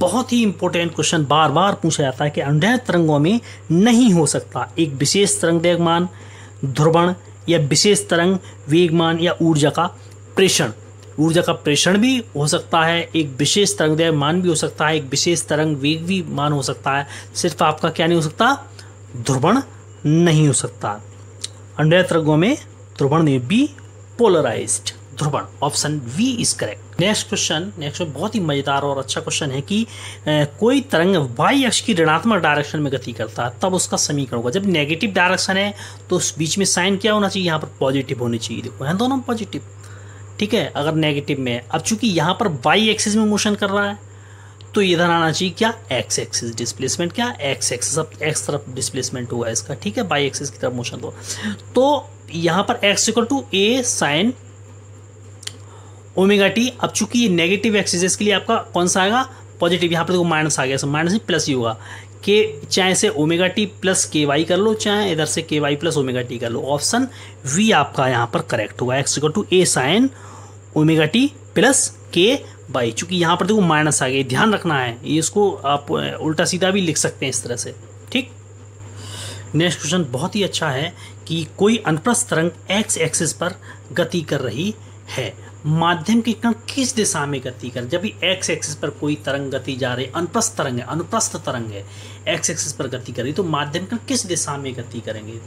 बहुत ही इंपॉर्टेंट क्वेश्चन बार बार पूछा जाता है कि अनडेड तरंगों में नहीं हो सकता एक विशेष तरंग वेगमान ध्रुवण या विशेष तरंग वेगमान या ऊर्जा का प्रेषण ऊर्जा का प्रेषण भी हो सकता है एक विशेष तरंग मान भी हो सकता है एक विशेष तरंग वेग भी मान हो सकता है सिर्फ आपका क्या नहीं हो सकता ध्रुवण नहीं हो सकता अंडे तरंगों में ध्रुवण में भी पोलराइज्ड ध्रुवण option we is correct next question next बहुत ही मज़ेदार और अच्छा क्वेश्चन है कि ए, कोई तरंग वाई अक्ष की ऋणात्मक डायरेक्शन में गति करता है तब उसका समीकरण होगा जब नेगेटिव डायरेक्शन है तो उस बीच में साइन क्या होना चाहिए यहाँ पर पॉजिटिव होनी चाहिए देखो हैं दोनों पॉजिटिव ठीक है अगर नेगेटिव में अब चूंकि यहाँ पर वाई एक्सिस में मोशन कर रहा है तो इधर आना चाहिए क्या एक्स एक्सिस डिस्प्लेसमेंट क्या एक्स एक्सिस अब एक्स तरफ डिस्प्लेसमेंट हुआ इसका ठीक है वाई एक्सिस की तरफ मोशन हुआ तो यहाँ पर x equal to A sine omega T अब चूंकि ये नेगेटिव एक्सेस के लिए आपका कौन सा आएगा पॉजिटिव यहाँ पर देखो माइनस आ गया सो माइनस प्लस ही होगा के चाहे से ओमेगा टी प्लस के वाई कर लो चाहे इधर से K Y plus omega T कर लो ऑप्शन वी आपका यहाँ पर करेक्ट होगा x equal to A sine omega T plus के वाई चूंकि यहाँ पर देखो माइनस आ गया ध्यान रखना है ये इसको आप उल्टा सीधा भी लिख सकते हैं इस तरह से ठीक नेक्स्ट क्वेश्चन बहुत ही अच्छा है कि कोई अनप्रस्थ तरंग एक्स एक्सिस पर गति कर रही है माध्यम की कण किस दिशा में गति कर जब भी एक्स एक्सिस पर कोई तरंग गति जा रही अनुप्रस्थ तरंग है अनुप्रस्थ तरंग है एक्स एक्सिस पर गति कर रही तो माध्यम कण किस दिशा में गति करेंगे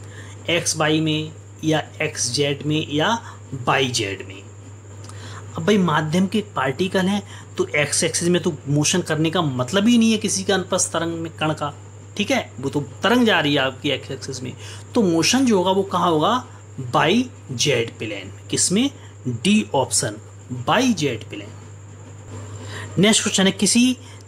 एक्स वाई में या एक्स जेड में या वाई जेड में अब भाई माध्यम के पार्टिकल हैं तो एक्स एक्सिस में तो मोशन करने का मतलब ही नहीं है किसी का अनुप्रस्थ तरंग में कण का ठीक है वो तो तरंग जा रही है आपकी एक्स एक्सिस में तो मोशन जो होगा वो कहाँ होगा बाई जेड प्लेन किस में D option by jet plane next question है किसी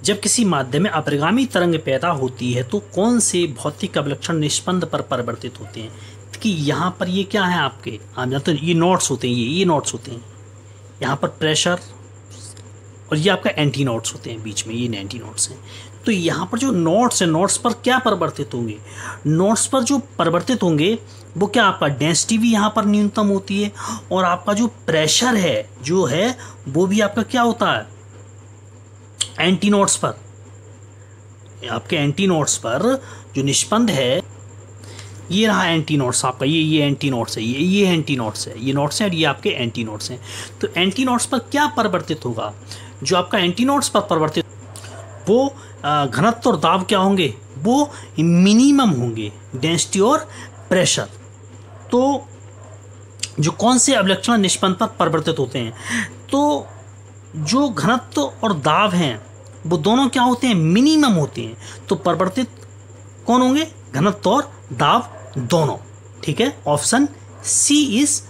जब किसी माध्यम में अपरिगामी तरंग पैदा होती है तो कौन से भौतिक अवलक्षण निष्पन्द पर परिवर्तित होते हैं कि यहाँ पर ये क्या है आपके आप जानते तो हैं ये नोट्स होते हैं ये ये नोट्स होते हैं यहाँ पर प्रेशर और ये आपका एंटी नोट्स होते हैं बीच में ये एंटी नोट्स हैं तो यहाँ पर जो नोट्स हैं नोट्स पर क्या परिवर्तित होंगे नोट्स पर जो परिवर्तित होंगे वो क्या आपका डेंसिटी भी यहाँ पर न्यूनतम होती है और आपका जो प्रेशर है जो है वो भी आपका क्या होता है एंटीनोट्स पर आपके एंटीनोट्स पर जो निष्पंद है ये रहा एंटी नोट्स आपका ये ये एंटी नोट्स है ये ये एंटी नोट्स है ये नोट्स हैं और ये आपके एंटी नोट्स हैं तो एंटी नोट्स पर क्या परिवर्तित होगा जो आपका एंटी नोट्स पर परिवर्तित वो घनत्व और दाब क्या होंगे वो मिनिमम होंगे डेंसिटी और प्रेशर तो जो कौन से अभिलक्षण पर परिवर्तित होते हैं तो जो घनत्व और दाव हैं वो दोनों क्या होते हैं मिनिमम होते हैं तो परिवर्तित कौन होंगे घनत्व और दाव दोनों ठीक है ऑप्शन सी इज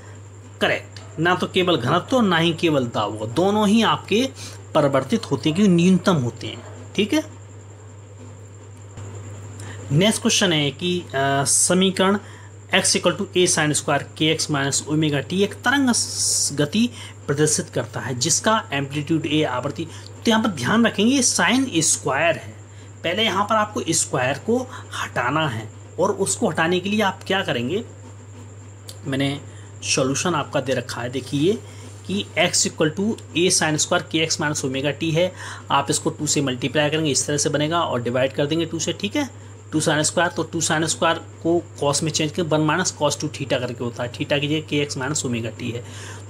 करेक्ट ना तो केवल घनत्व और ना ही केवल दाव दोनों ही आपके परिवर्तित होते हैं क्योंकि न्यूनतम होते हैं ठीक है नेक्स्ट क्वेश्चन है कि समीकरण x equal to A sine square के एक्स माइनस ओमेगा टी एक तरंग गति प्रदर्शित करता है जिसका एम्पलीट्यूड ए आवृत्ति तो यहाँ पर ध्यान रखेंगे ये साइन स्क्वायर है पहले यहाँ पर आपको स्क्वायर को हटाना है और उसको हटाने के लिए आप क्या करेंगे मैंने सॉल्यूशन आपका दे रखा है देखिए कि x equal to A sine square के एक्स माइनस ओमेगा टी है आप इसको टू से मल्टीप्लाई करेंगे इस तरह से बनेगा और डिवाइड कर देंगे टू से ठीक है टू साइन स्क्वायर तो टू साइन स्क्वायर को कॉस में चेंज कर one minus cos two theta करके होता है थीटा कीजिए k x minus omega T है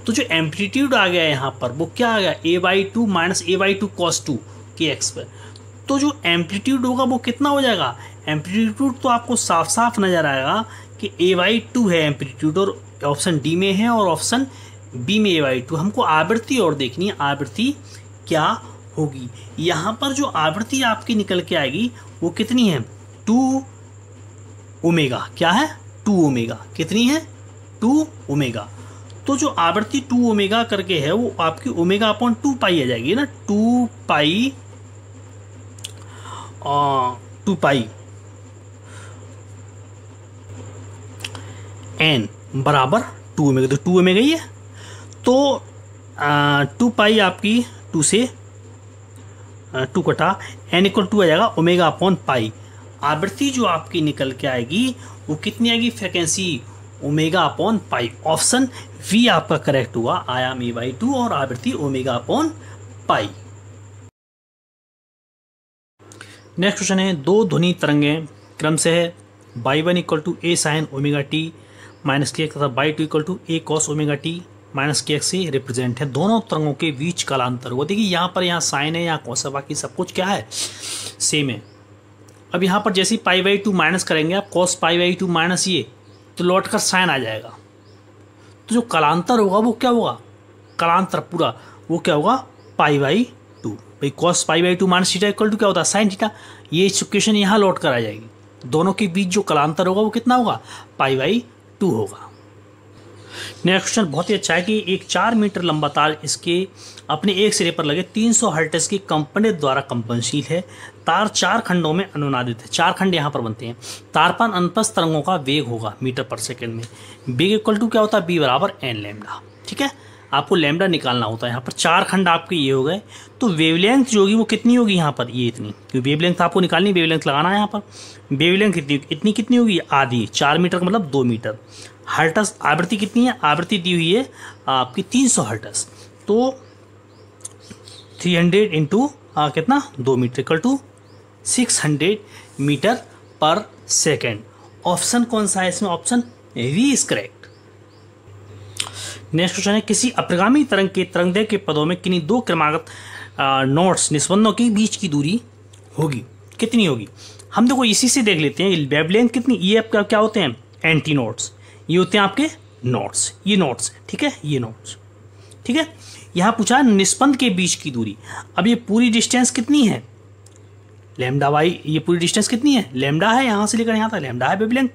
तो जो एम्पलीट्यूड आ गया यहाँ पर वो क्या आ गया ए by two minus A by two cos two के एक्स पर तो जो एम्पलीट्यूड होगा वो कितना हो जाएगा एम्पलीट्यूड तो आपको साफ साफ नज़र आएगा कि ए बाई टू है एम्पलीट्यूड और ऑप्शन डी में है और ऑप्शन बी में ए बाई टू हमको आवृत्ति और देखनी है आवृत्ति क्या होगी यहाँ पर जो आवृत्ति आपकी निकल के आएगी वो कितनी है टू ओमेगा क्या है टू ओमेगा कितनी है टू ओमेगा तो जो आवृत्ति टू ओमेगा करके है वो आपकी ओमेगा अपॉन टू पाई आ जाएगी ना two pi two pi N बराबर टू ओमेगा तो टू ओमेगा ही है तो टू पाई आपकी टू से टू कटा एन इक्वल टू आ जाएगा ओमेगा अपॉन पाई आवृत्ति जो आपकी निकल के आएगी वो कितनी आएगी frequency omega upon pi option B आपका करेक्ट हुआ आयाम ए बाई टू और आवृत्ति omega upon pi next question है दो ध्वनि तरंगे क्रम से है y one equal to A sine omega T minus के एक्स तथा by two equal to A cos omega T minus के एक्स से रिप्रेजेंट है दोनों तरंगों के बीच कालांतर हुआ देखिए यहाँ पर यहाँ साइन है यहाँ कौन सा बाकी सब कुछ क्या है सेम है अब यहाँ पर जैसे ही पाई बाई टू माइनस करेंगे आप cos pi by two minus ये तो लौट कर साइन आ जाएगा तो जो कलांतर होगा वो क्या होगा कलांतर पूरा वो क्या होगा पाई बाई टू भाई cos pi by two minus theta equal to क्या होता है साइन सीटा ये सिक्वेशन यहाँ लौट कर आ जाएगी दोनों के बीच जो कलांतर होगा वो कितना होगा पाई बाई टू होगा नेक्स्ट क्वेश्चन बहुत ही अच्छा है कि एक चार मीटर लंबा तार इसके अपने एक सिरे पर लगे 300 सौ हर्टेज की कंपनी द्वारा कंपनशील है तार चार खंडों में अनुनादित है चार खंड यहाँ पर बनते हैं तारपान अनपस्थ तरंगों का वेग होगा मीटर पर सेकेंड में बेग इक्वल टू क्या होता है बी बराबर एन लेमडा ठीक है आपको लेमडा निकालना होता है यहाँ पर चार खंड आपके ये हो गए तो वेवलेंथ जो होगी वो कितनी होगी यहाँ पर ये इतनी क्योंकि वेवलेंथ आपको निकालनी वेवलेंथ लगाना है यहाँ पर वेवलेंथ कितनी इतनी कितनी होगी आधी चार मीटर का मतलब दो मीटर हर्टस आवृत्ति कितनी है आवृत्ति दी हुई है आपकी तीन सौ हर्टस तो थ्री हंड्रेड इंटू कितना दो metre equal to six hundred metre पर सेकेंड ऑप्शन कौन सा है इसमें option we is correct next question है किसी अप्रगामी तरंग के तरंगदे के पदों में किन्हीं दो क्रमागत नोट्स निस्बंधों के बीच की दूरी होगी कितनी होगी हम देखो इसी से देख लेते हैं वेबलेंथ कितनी ये आपका क्या होते हैं एंटी नोट्स ये होते हैं आपके नोट्स ये नोट्स ठीक है ये नोट्स ठीक है यहाँ पूछा निष्पंद के बीच की दूरी अब ये पूरी डिस्टेंस कितनी है लेमडा वाई ये पूरी डिस्टेंस कितनी है लेमडा है यहाँ से लेकर यहाँ था लेमडा है वेवलेंथ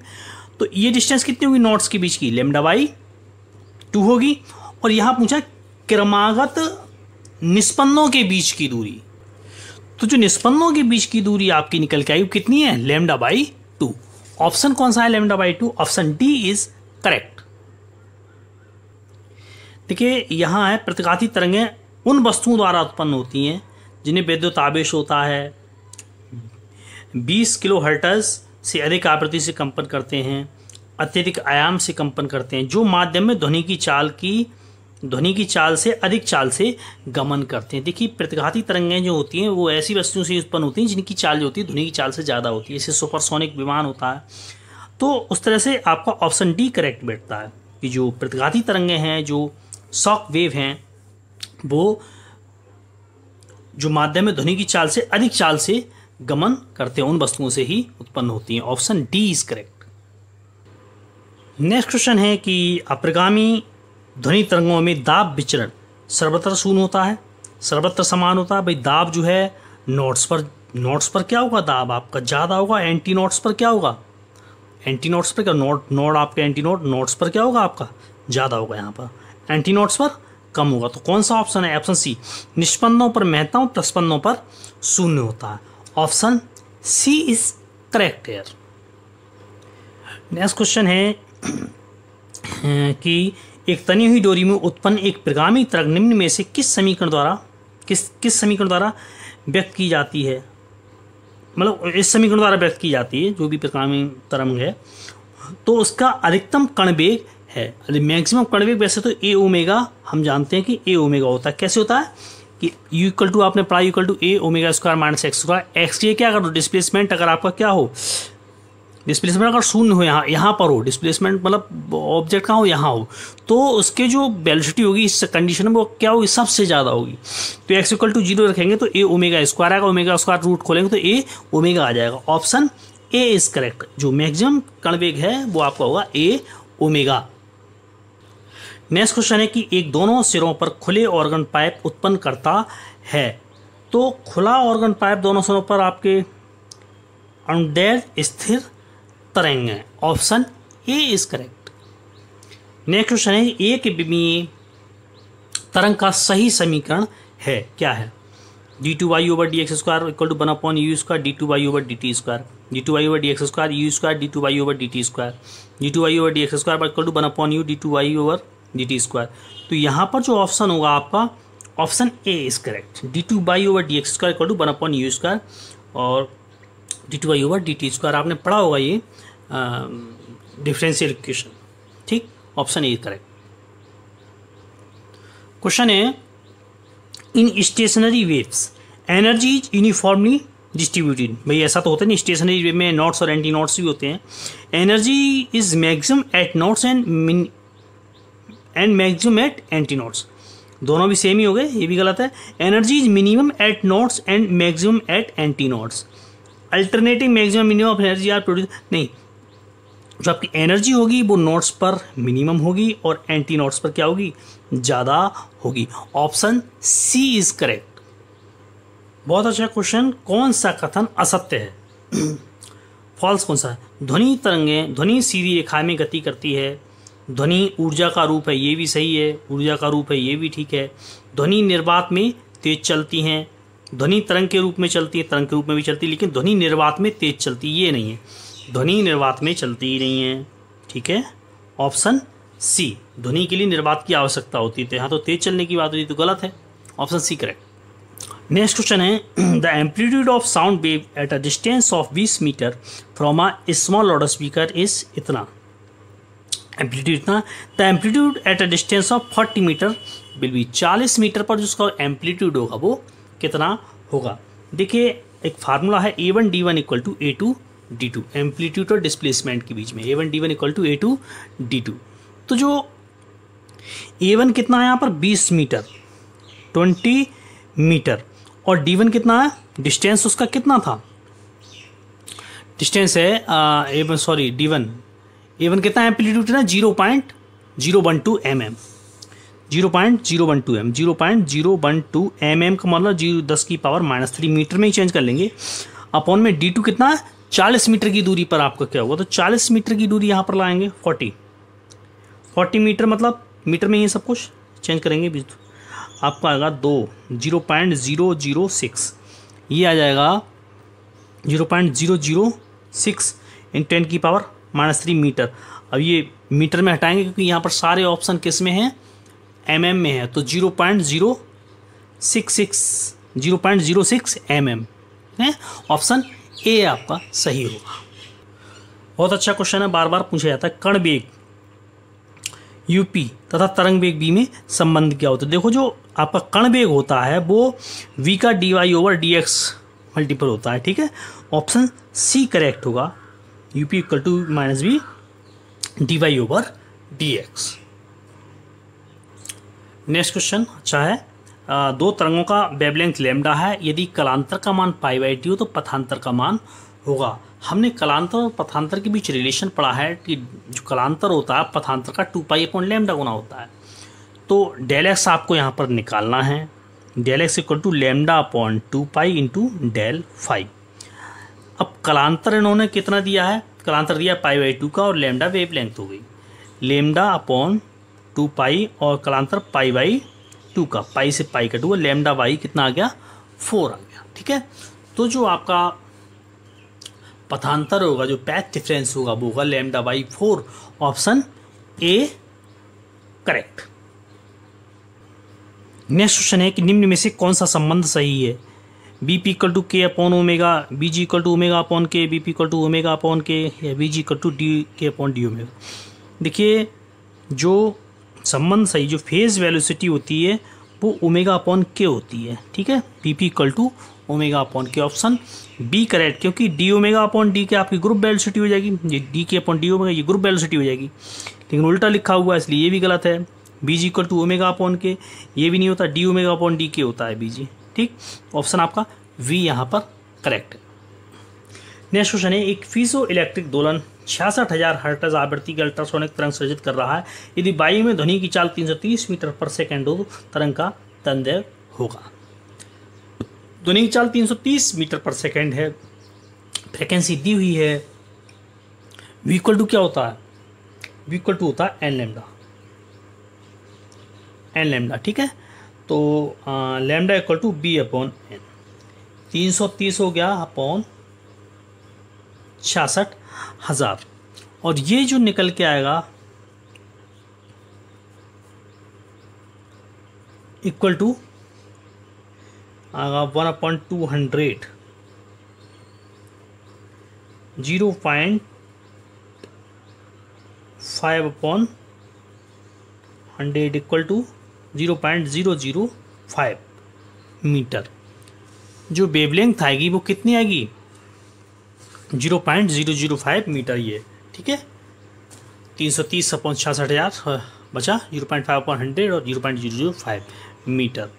तो ये डिस्टेंस कितनी होगी नोट्स के बीच की लेमडा वाई टू होगी और यहाँ पूछा क्रमागत निष्पन्नों के बीच की दूरी तो जो निष्पन्नों के बीच की दूरी आपकी निकल के आई वो कितनी है लेमडा बाई टू ऑप्शन कौन सा है lambda by two option D is correct देखिए यहाँ है प्रतिघाती तरंगें उन वस्तुओं द्वारा उत्पन्न होती हैं जिन्हें विद्युत आवेश होता है 20 किलो हर्टज से अधिक आवृत्ति से कंपन करते हैं अत्यधिक आयाम से कंपन करते हैं जो माध्यम में ध्वनि की चाल की ध्वनि की चाल से अधिक चाल से गमन करते हैं देखिए प्रतिघाती तरंगें जो होती हैं वो ऐसी वस्तुओं से उत्पन्न होती हैं जिनकी चाल जो होती है ध्वनि की चाल से ज़्यादा होती है जैसे सुपरसोनिक विमान होता है तो उस तरह से आपका ऑप्शन डी करेक्ट बैठता है कि जो प्रतिघाती तरंगें हैं जो शॉक वेव हैं वो जो माध्यम में ध्वनि की चाल से अधिक चाल से गमन करते हैं उन वस्तुओं से ही उत्पन्न होती हैं option D is correct next question है कि अप्रगामी ध्वनि तरंगों में दाब विचरण सर्वत्र शून्य होता है सर्वत्र समान होता है भाई दाब जो है नोट्स पर नोट्स पर क्या होगा दाब आपका ज़्यादा होगा एंटी नोट्स पर क्या होगा एंटी नोट्स पर क्या नोट नोट आपके एंटी नोट नोट्स पर क्या होगा आपका ज़्यादा होगा यहाँ पर एंटी नोट्स पर कम होगा तो कौन सा ऑप्शन है ऑप्शन सी निष्पन्नों पर और प्रस्पन्नों पर शून्य होता है option C is correct air next question है कि एक तनी हुई डोरी में उत्पन्न एक प्रगामी तरंग निम्न में से किस समीकरण द्वारा किस किस समीकरण द्वारा व्यक्त की जाती है मतलब इस समीकरण द्वारा व्यक्त की जाती है जो भी परिक्रामी तरंग है तो उसका अधिकतम वेग है अरे मैक्सिमम वेग वैसे तो ए ओमेगा हम जानते हैं कि ए ओमेगा होता है कैसे होता है कि यू इक्वल टू आपने पढ़ा you equal to A omega square minus x square x ये क्या अगर डिस्प्लेसमेंट अगर आपका क्या हो डिस्प्लेसमेंट अगर शून्य हो यहाँ यहाँ पर हो डिस्प्लेसमेंट मतलब ऑब्जेक्ट कहाँ हो यहाँ हो तो उसके जो वेलोसिटी होगी इस कंडीशन में वो क्या होगी सबसे ज़्यादा होगी तो एक्स इक्वल टू जीरो रखेंगे तो ए ओमेगा स्क्वायर आएगा ओमेगा स्क्वायर रूट खोलेंगे तो ए ओमेगा आ जाएगा ऑप्शन ए इज करेक्ट जो मैक्सिमम कणवेग है वो आपका होगा ए ओमेगा नेक्स्ट क्वेश्चन है कि एक दोनों सिरों पर खुले ऑर्गन पाइप उत्पन्न करता है तो खुला ऑर्गन पाइप दोनों सिरों पर आपके अणदैर स्थिर तरंग option A is correct next question है एक बिमीय तरंग का सही समीकरण है क्या है D two Y over D x square equal to one upon you square D two Y over D T square D two Y over D x square you square D two Y over D T square D two Y over D x square equal to one upon U D two Y over D T square तो यहाँ पर जो ऑप्शन होगा आपका option A is correct d two by over D x square equal to one upon you square और D two Y over D T square आपने पढ़ा होगा ये डिफरेंशियल इक्वेशन ठीक ऑप्शन ए करेक्ट क्वेश्चन है in stationary waves energy is uniformly distributed भाई ऐसा तो होता है नहीं स्टेशनरी वेव में नोट्स और एंटी नोट्स भी होते हैं energy is maximum at nodes and min and maximum at anti knots दोनों भी सेम ही हो गए ये भी गलत है energy is minimum at nodes and maximum at anti notes alternative maximum minimum of energy are produce नहीं जो आपकी एनर्जी होगी वो नोट्स पर मिनिमम होगी और एंटी नोट्स पर क्या होगी ज़्यादा होगी ऑप्शन सी इज करेक्ट बहुत अच्छा क्वेश्चन कौन सा कथन असत्य है फॉल्स कौन सा है ध्वनि तरंगें ध्वनि सीधी रेखा में गति करती है ध्वनि ऊर्जा का रूप है ये भी सही है ऊर्जा का रूप है ये भी ठीक है ध्वनि निर्वात में तेज चलती हैं ध्वनि तरंग के रूप में चलती है तरंग के रूप में भी चलती है लेकिन ध्वनि निर्वात में तेज चलती ये नहीं है ध्वनि निर्वात में चलती ही नहीं है ठीक है ऑप्शन सी ध्वनि के लिए निर्वात की आवश्यकता होती है तो यहाँ तो तेज चलने की बात होती तो गलत है ऑप्शन सी करेक्ट नेक्स्ट क्वेश्चन है the amplitude of sound wave at a distance of 20 metre from a small loud speaker is इतना एम्पलीट्यूड इतना the amplitude at a distance of 40 metre will be 40 metre पर जो उसका एम्पलीट्यूड होगा वो कितना होगा देखिए एक फार्मूला है ए one D one equal to A two D two amplitude और डिस्प्लेसमेंट के बीच में ए one D one equal to A two D two तो जो ए वन कितना है यहाँ पर बीस मीटर ट्वेंटी मीटर और डी वन कितना है डिस्टेंस उसका कितना था डिस्टेंस है ए वन सॉरी डी वन ए वन कितना एम्पलीट्यूड है zero point zero one two M m zero point zero one two m zero point zero one two M m का मतलब जीरो दस की पावर माइनस थ्री मीटर में ही चेंज कर लेंगे अपॉन में डी टू कितना है चालीस मीटर की दूरी पर आपका क्या होगा तो चालीस मीटर की दूरी यहाँ पर लाएंगे फोर्टी फोर्टी मीटर मतलब मीटर में ही सब कुछ चेंज करेंगे आपका आएगा दो zero point zero zero six ये आ जाएगा zero point zero zero six in ten की पावर माइनस थ्री मीटर अब ये मीटर में हटाएंगे क्योंकि यहाँ पर सारे ऑप्शन किस में हैं एम mm में है तो zero point zero six six zero point zero six m m है ऑप्शन ए आपका सही होगा बहुत अच्छा क्वेश्चन है बार बार पूछा जाता है कण बेग यूपी तथा तरंग बेग बी में संबंध क्या होता है देखो जो आपका कण बेग होता है वो वी का D Y over D x multiple होता है ठीक है ऑप्शन सी करेक्ट होगा UP equal to minus B D Y over D x next question अच्छा है दो तरंगों का वेबलेंथ लेमडा है यदि कलांतर का मान पाई बाई टी हो तो पथांतर का मान होगा हमने कलांतर और पथांतर के बीच रिलेशन पढ़ा है कि जो कलांतर होता है पथांतर का टू पाई अपॉन लेमडा गुना होता है तो डेल एक्स आपको यहाँ पर निकालना है del x equal to lambda upon two pi into del five अब कलांतर इन्होंने कितना दिया है कलांतर दिया पाई बाई टू का और लेमडा वेब लेंथ हो गई लेमडा अपॉन टू पाई और कलांतर पाई बाई टू का पाई से पाई का टू है लेमडा बाई कितना आ गया फोर आ गया ठीक है तो जो आपका पथांतर होगा जो पैथ डिफरेंस होगा वो होगा lambda by four option A correct next question है कि निम्न में से कौन सा संबंध सही है बी पी इक्वल टू के upon omega B ji equal to omega upon के B P equal to omega upon के या B ji equal to D के अपॉन डी ओमेगा देखिए जो संबंध सही जो फेज वेलोसिटी होती है वो ओमेगा अपॉन के होती है ठीक है P P equal to omega upon के ऑप्शन बी करेक्ट क्योंकि डी ओमेगा अपॉन डी के आपकी ग्रुप वेलोसिटी हो जाएगी ये डी के अपॉन डी ओमेगा ये ग्रुप वेलोसिटी हो जाएगी लेकिन उल्टा लिखा हुआ है इसलिए ये भी गलत है B ji equal to omega upon के ये भी नहीं होता d omega upon D k होता है बी जी ठीक ऑप्शन आपका वी यहाँ पर करेक्ट है नेक्स्ट क्वेश्चन है एक फीसो इलेक्ट्रिक दोलन छियासठ हजार हर्टज आवृत्ति के अल्ट्रासोनिक तरंग सृजित कर रहा है यदि वायु में ध्वनि की चाल 330 मीटर पर सेकेंड हो तरंग का तंदेव होगा ध्वनि की चाल 330 मीटर पर सेकेंड है फ्रिक्वेंसी दी हुई है वीक्वल टू क्या होता है वीक्वल टू होता है एन लेमडा एन लेमडा ठीक है तो lambda equal to B upon N तीन हो गया अपॉन छियासठ हज़ार और ये जो निकल के आएगा इक्वल टू आएगा one upon two hundred zero point five upon hundred equal to zero point zero zero five metre जो वेवलेंथ आएगी वो कितनी आएगी zero point zero zero five metre ये ठीक है तीन सौ तीस सपन छियासठ हज़ार हाँ, बचा zero point five upon hundred और zero point zero zero five metre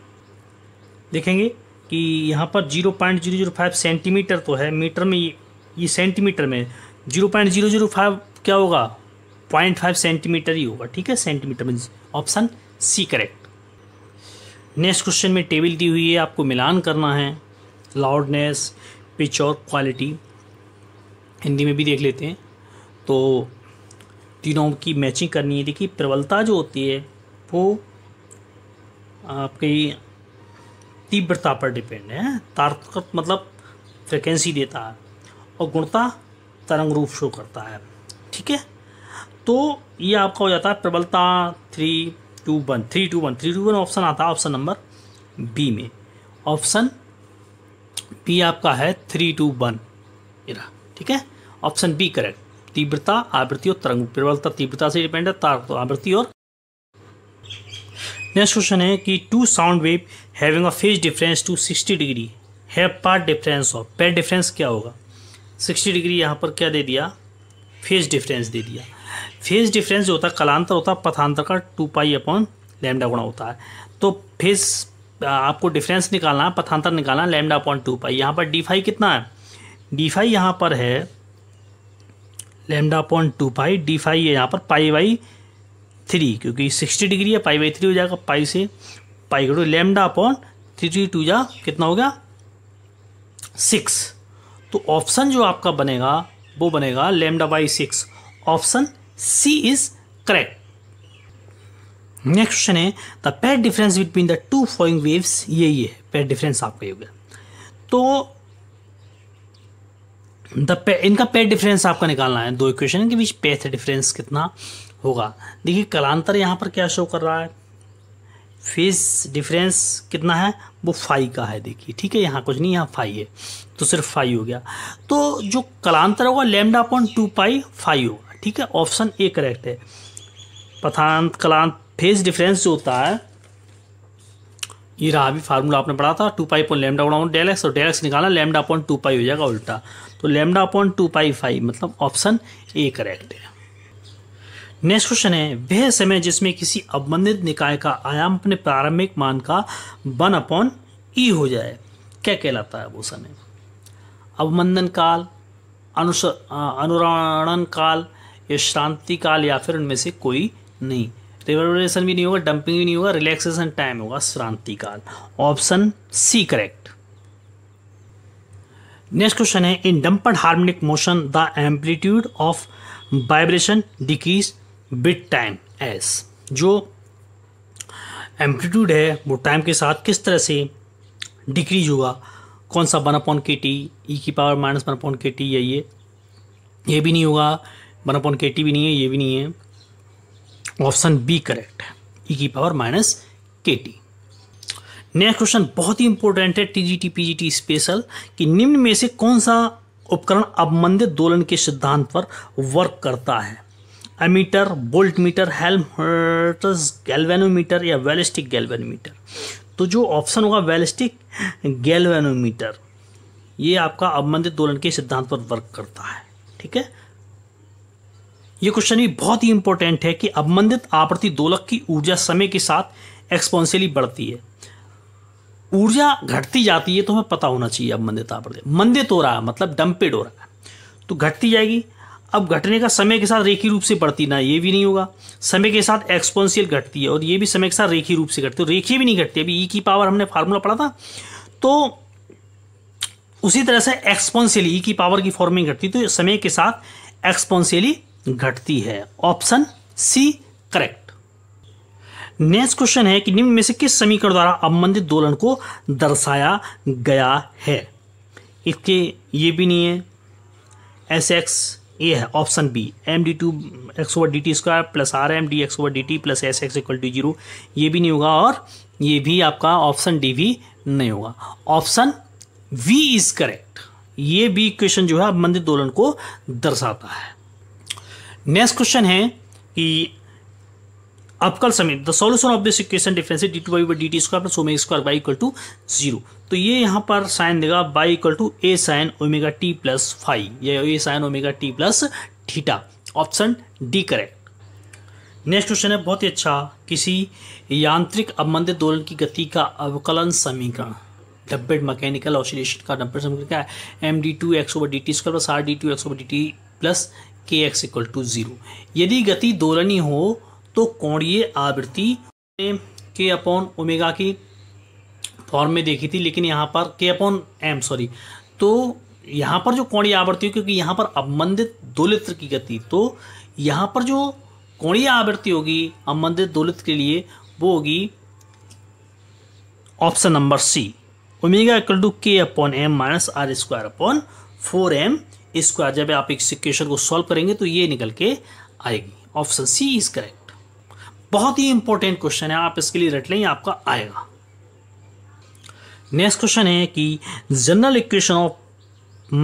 देखेंगे कि यहाँ पर zero point zero zero five centimetre तो है मीटर में ये, ये सेंटीमीटर में zero point zero zero five क्या होगा पॉइंट फाइव सेंटीमीटर ही होगा ठीक है सेंटीमीटर में ऑप्शन सी करेक्ट नेक्स्ट क्वेश्चन में टेबल दी हुई है आपको मिलान करना है लाउडनेस पिच और क्वालिटी हिंदी में भी देख लेते हैं तो तीनों की मैचिंग करनी है देखिए प्रबलता जो होती है वो आपकी तीव्रता पर डिपेंड है तारकत मतलब फ्रिक्वेंसी देता है और गुणता तरंग रूप शो करता है ठीक है तो ये आपका हो जाता है प्रबलता three two one three two one three two one option आता है ऑप्शन नंबर बी में ऑप्शन बी आपका है थ्री टू वन इरा ठीक है ऑप्शन बी करेक्ट तीव्रता आवृत्ति और तरंग प्रबलता तीव्रता से डिपेंड है तार तो आवृत्ति और नेक्स्ट क्वेश्चन है कि two sound wave having a phase difference to sixty degree है path difference of path difference क्या होगा सिक्सटी डिग्री यहाँ पर क्या दे दिया फेज डिफरेंस दे दिया फेज डिफरेंस जो होता है कलांतर होता है पथांतर का टू पाई अपॉन लेमडा गुणा होता है तो फेज आपको डिफरेंस निकालना है पथांतर निकालना है लेमडा अपॉन टू पाई यहाँ पर डी फाई कितना है डी फाई यहाँ पर है lambda upon two pi D phi है यहाँ पर पाई बाई थ्री क्योंकि सिक्सटी डिग्री है पाई बाई थ्री हो जाएगा पाई से पाई करो lambda upon three three two जा कितना हो गया सिक्स तो ऑप्शन जो आपका बनेगा वो बनेगा lambda by six option C is correct next question है the path difference between the two following waves ये ही है पेड डिफरेंस आपका ही हो गया तो द पे, इनका पेथ डिफरेंस आपका निकालना है दो इक्वेशन के बीच पेथ डिफरेंस कितना होगा देखिए कलांतर यहाँ पर क्या शो कर रहा है फेस डिफरेंस कितना है वो फाइव का है देखिए ठीक है यहाँ कुछ नहीं यहाँ फाइव है तो सिर्फ फाइव हो गया तो जो कलांतर होगा lambda point two pi five होगा ठीक है ऑप्शन ए करेक्ट है पथान कलांत फेस डिफरेंस जो होता है ये रहा अभी फार्मूला आपने पढ़ा था two pi point lambda upon del x और डेल एक्स निकालना लेमडा अपॉन टू पाई हो जाएगा उल्टा तो lambda upon two pi five मतलब ऑप्शन ए करेक्ट है नेक्स्ट क्वेश्चन है वह समय जिसमें किसी अवबंधित निकाय का आयाम अपने प्रारंभिक मान का वन अपॉन ई हो जाए क्या कहलाता है वो समय अवमंदन काल अनुसर अनुरणन काल या शांति काल या फिर उनमें से कोई नहीं रिवर्बरेशन तो भी नहीं होगा डंपिंग भी नहीं होगा रिलैक्सेशन टाइम होगा श्रांति काल ऑप्शन सी करेक्ट नेक्स्ट क्वेश्चन है in damped harmonic motion the amplitude of vibration decrease with time as जो एम्पलीट्यूड है वो टाइम के साथ किस तरह से डिक्रीज होगा कौन सा वन अपॉन के टी ई की पावर माइनस वन अपॉन के टी या ये ये भी नहीं होगा वन अपॉन के टी भी नहीं है ये भी नहीं है ऑप्शन बी करेक्ट है ई e की पावर माइनस के टी नेक्स्ट क्वेश्चन बहुत ही इंपॉर्टेंट है टीजीटी पीजीटी स्पेशल कि निम्न में से कौन सा उपकरण अवमंदित दोलन के सिद्धांत पर वर्क करता है ammeter voltmeter Helmholtz galvanometer या वेलिस्टिक गैल्वेनोमीटर तो जो ऑप्शन होगा वेलिस्टिक गैल्वेनोमीटर ये आपका अवमंदित दोलन के सिद्धांत पर वर्क करता है ठीक है ये क्वेश्चन भी बहुत ही इंपॉर्टेंट है कि अवमंदित आवर्ती दोलक की ऊर्जा समय के साथ एक्सपोनेंशियली बढ़ती है ऊर्जा घटती जाती है तो हमें पता होना चाहिए अवमंदित आवर्ती मंदित हो रहा है मतलब डंपेड हो रहा है तो घटती जाएगी अब घटने का समय के साथ रेखी रूप से बढ़ती ना ये भी नहीं होगा समय के साथ एक्सपोनेंशियल घटती है और ये भी समय के साथ रेखी रूप से घटती है तो रेखी भी नहीं घटती अभी ई e की पावर हमने फार्मूला पढ़ा था तो उसी तरह से एक्सपोनेंशियली ई e की पावर की फॉर्मिंग घटती तो समय के साथ एक्सपोनेंशियली घटती है ऑप्शन सी करेक्ट नेक्स्ट क्वेश्चन है कि निम्न में से किस समीकरण द्वारा अवमंदित दोलन को दर्शाया गया है इसके ये भी नहीं है एस एक्स ए है option B M D two x over D T square plus R M D x over D T plus S x equal to zero ये भी नहीं होगा और ये भी आपका ऑप्शन डी भी नहीं होगा ऑप्शन वी इज करेक्ट ये भी क्वेश्चन जो है अवमंदित दोलन को दर्शाता है नेक्स्ट क्वेश्चन है कि अपकल समय the solution of this equation difference D two by D T square plus omega square by equal to zero तो ये यहाँ पर साइन देगा by equal to A sine omega T plus five या ए sine omega T plus theta option D correct next question है बहुत ही अच्छा किसी यांत्रिक अवमंदित दोलन की गति का अवकलन समीकरण डब्बेड मैकेनिकल ऑसिलेशन का डब्बेड समीकरण क्या है M D two x over D T square plus R D two x over D T plus के एक्स इक्वल टू ज़ीरो यदि गति दोलनी हो तो कोणीय आवृत्ति के अपॉन ओमेगा की फॉर्म में देखी थी लेकिन यहाँ पर के अपॉन एम सॉरी तो यहाँ पर जो कोणीय आवृत्ति क्योंकि यहाँ पर अवमंदित दोलित्र की गति तो यहाँ पर जो कोणीय आवृत्ति होगी अवमंदित दोलित्र के लिए वो होगी option number C omega equal to के upon M minus are square upon four M इसको जब आप इस क्वेश्चन को सॉल्व करेंगे तो ये निकल के आएगी ऑप्शन सी इज करेक्ट बहुत ही इंपॉर्टेंट क्वेश्चन है आप इसके लिए रट लें आपका आएगा नेक्स्ट क्वेश्चन है कि general equation of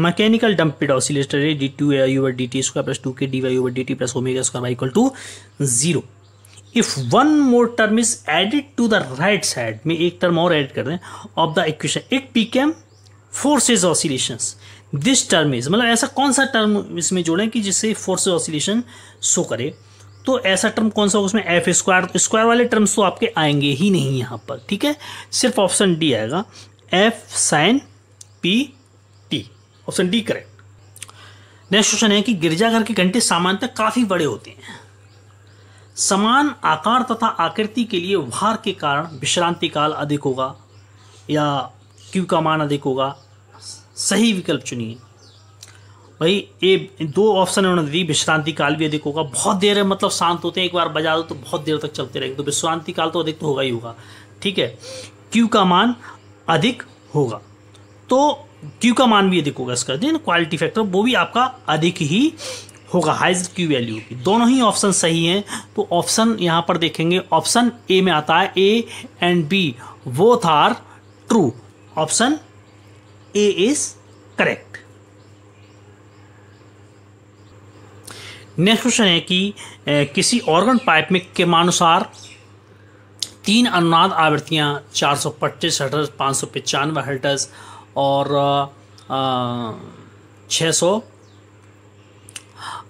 mechanical damped oscillator है D two I over D T square plus two के D Y over D T plus omega square Y equal to zero if one more term is added to the right side में एक टर्म और एड कर दें of the equation it became forces oscillation this term is मतलब ऐसा कौन सा टर्म इसमें जोड़ें कि जिससे फोर्स ऑसिलेशन शो करे तो ऐसा टर्म कौन सा उसमें एफ स्क्वायर स्क्वायर वाले टर्म्स तो आपके आएंगे ही नहीं यहाँ पर ठीक है सिर्फ ऑप्शन डी आएगा F sine P T option D correct next question है कि गिरजाघर के घंटे सामान्यतः काफ़ी बड़े होते हैं समान आकार तथा आकृति के लिए भार के कारण विश्रांति काल अधिक होगा या क्यू का मान अधिक होगा सही विकल्प चुनिए भाई ये दो ऑप्शन उन्होंने दी विश्रांति काल भी अधिक होगा बहुत देर है मतलब शांत होते हैं एक बार बजा दो तो बहुत देर तक चलते रहेंगे तो विश्रांति काल तो अधिक तो होगा ही होगा ठीक है क्यू का मान अधिक होगा तो क्यू का मान भी अधिक होगा इसका दिन क्वालिटी फैक्टर वो भी आपका अधिक ही होगा हाइज क्यू वैल्यू की दोनों ही ऑप्शन सही हैं तो ऑप्शन यहाँ पर देखेंगे ऑप्शन ए में आता है ए एंड बी वो थार true option A is correct. Next question है कि किसी ऑर्गन पाइप में मानुसार तीन अनुनाद आवृत्तियाँ 425 हर्टर्स पाँच सौ पचानवे हर्टर्स और छः सौ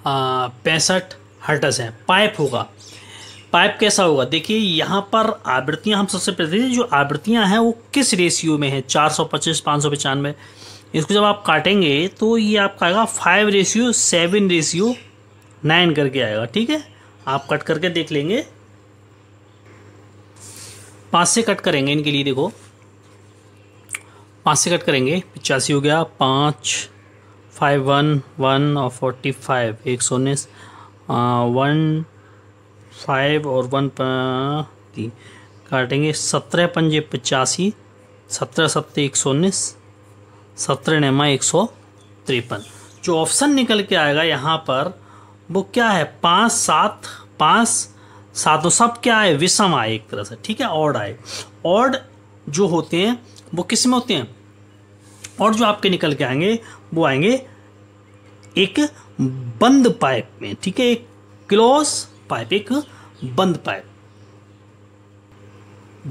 पैंसठ हर्टर्स हैं पाइप होगा पाइप कैसा होगा देखिए यहाँ पर आवृत्तियाँ हम सबसे पहले जो आवृत्तियाँ हैं वो किस रेशियो में है चार सौ पच्चीस पाँच सौ पचानवे इसको जब आप काटेंगे तो ये आपका आएगा five ratio seven ratio nine करके आएगा ठीक है आप कट करके देख लेंगे पाँच से कट करेंगे इनके लिए देखो पाँच से कट करेंगे पचासी हो गया पाँच फाइव वन वन और फोर्टी फाइव एक सौ उन्नीस वन फाइव और वन तीन काटेंगे सत्रह पंजे पचासी सत्रह सत्तर एक सौ उन्नीस सत्रह नमा एक सौ तिरपन जो ऑप्शन निकल के आएगा यहाँ पर वो क्या है पाँच सात पाँच और सब क्या है विषम आए एक तरह से ठीक है ऑड आए ऑड जो होते हैं वो किस में होते हैं और जो आपके निकल के आएंगे वो आएंगे एक बंद पाइप में ठीक है एक क्लोज पाइप एक बंद पाइप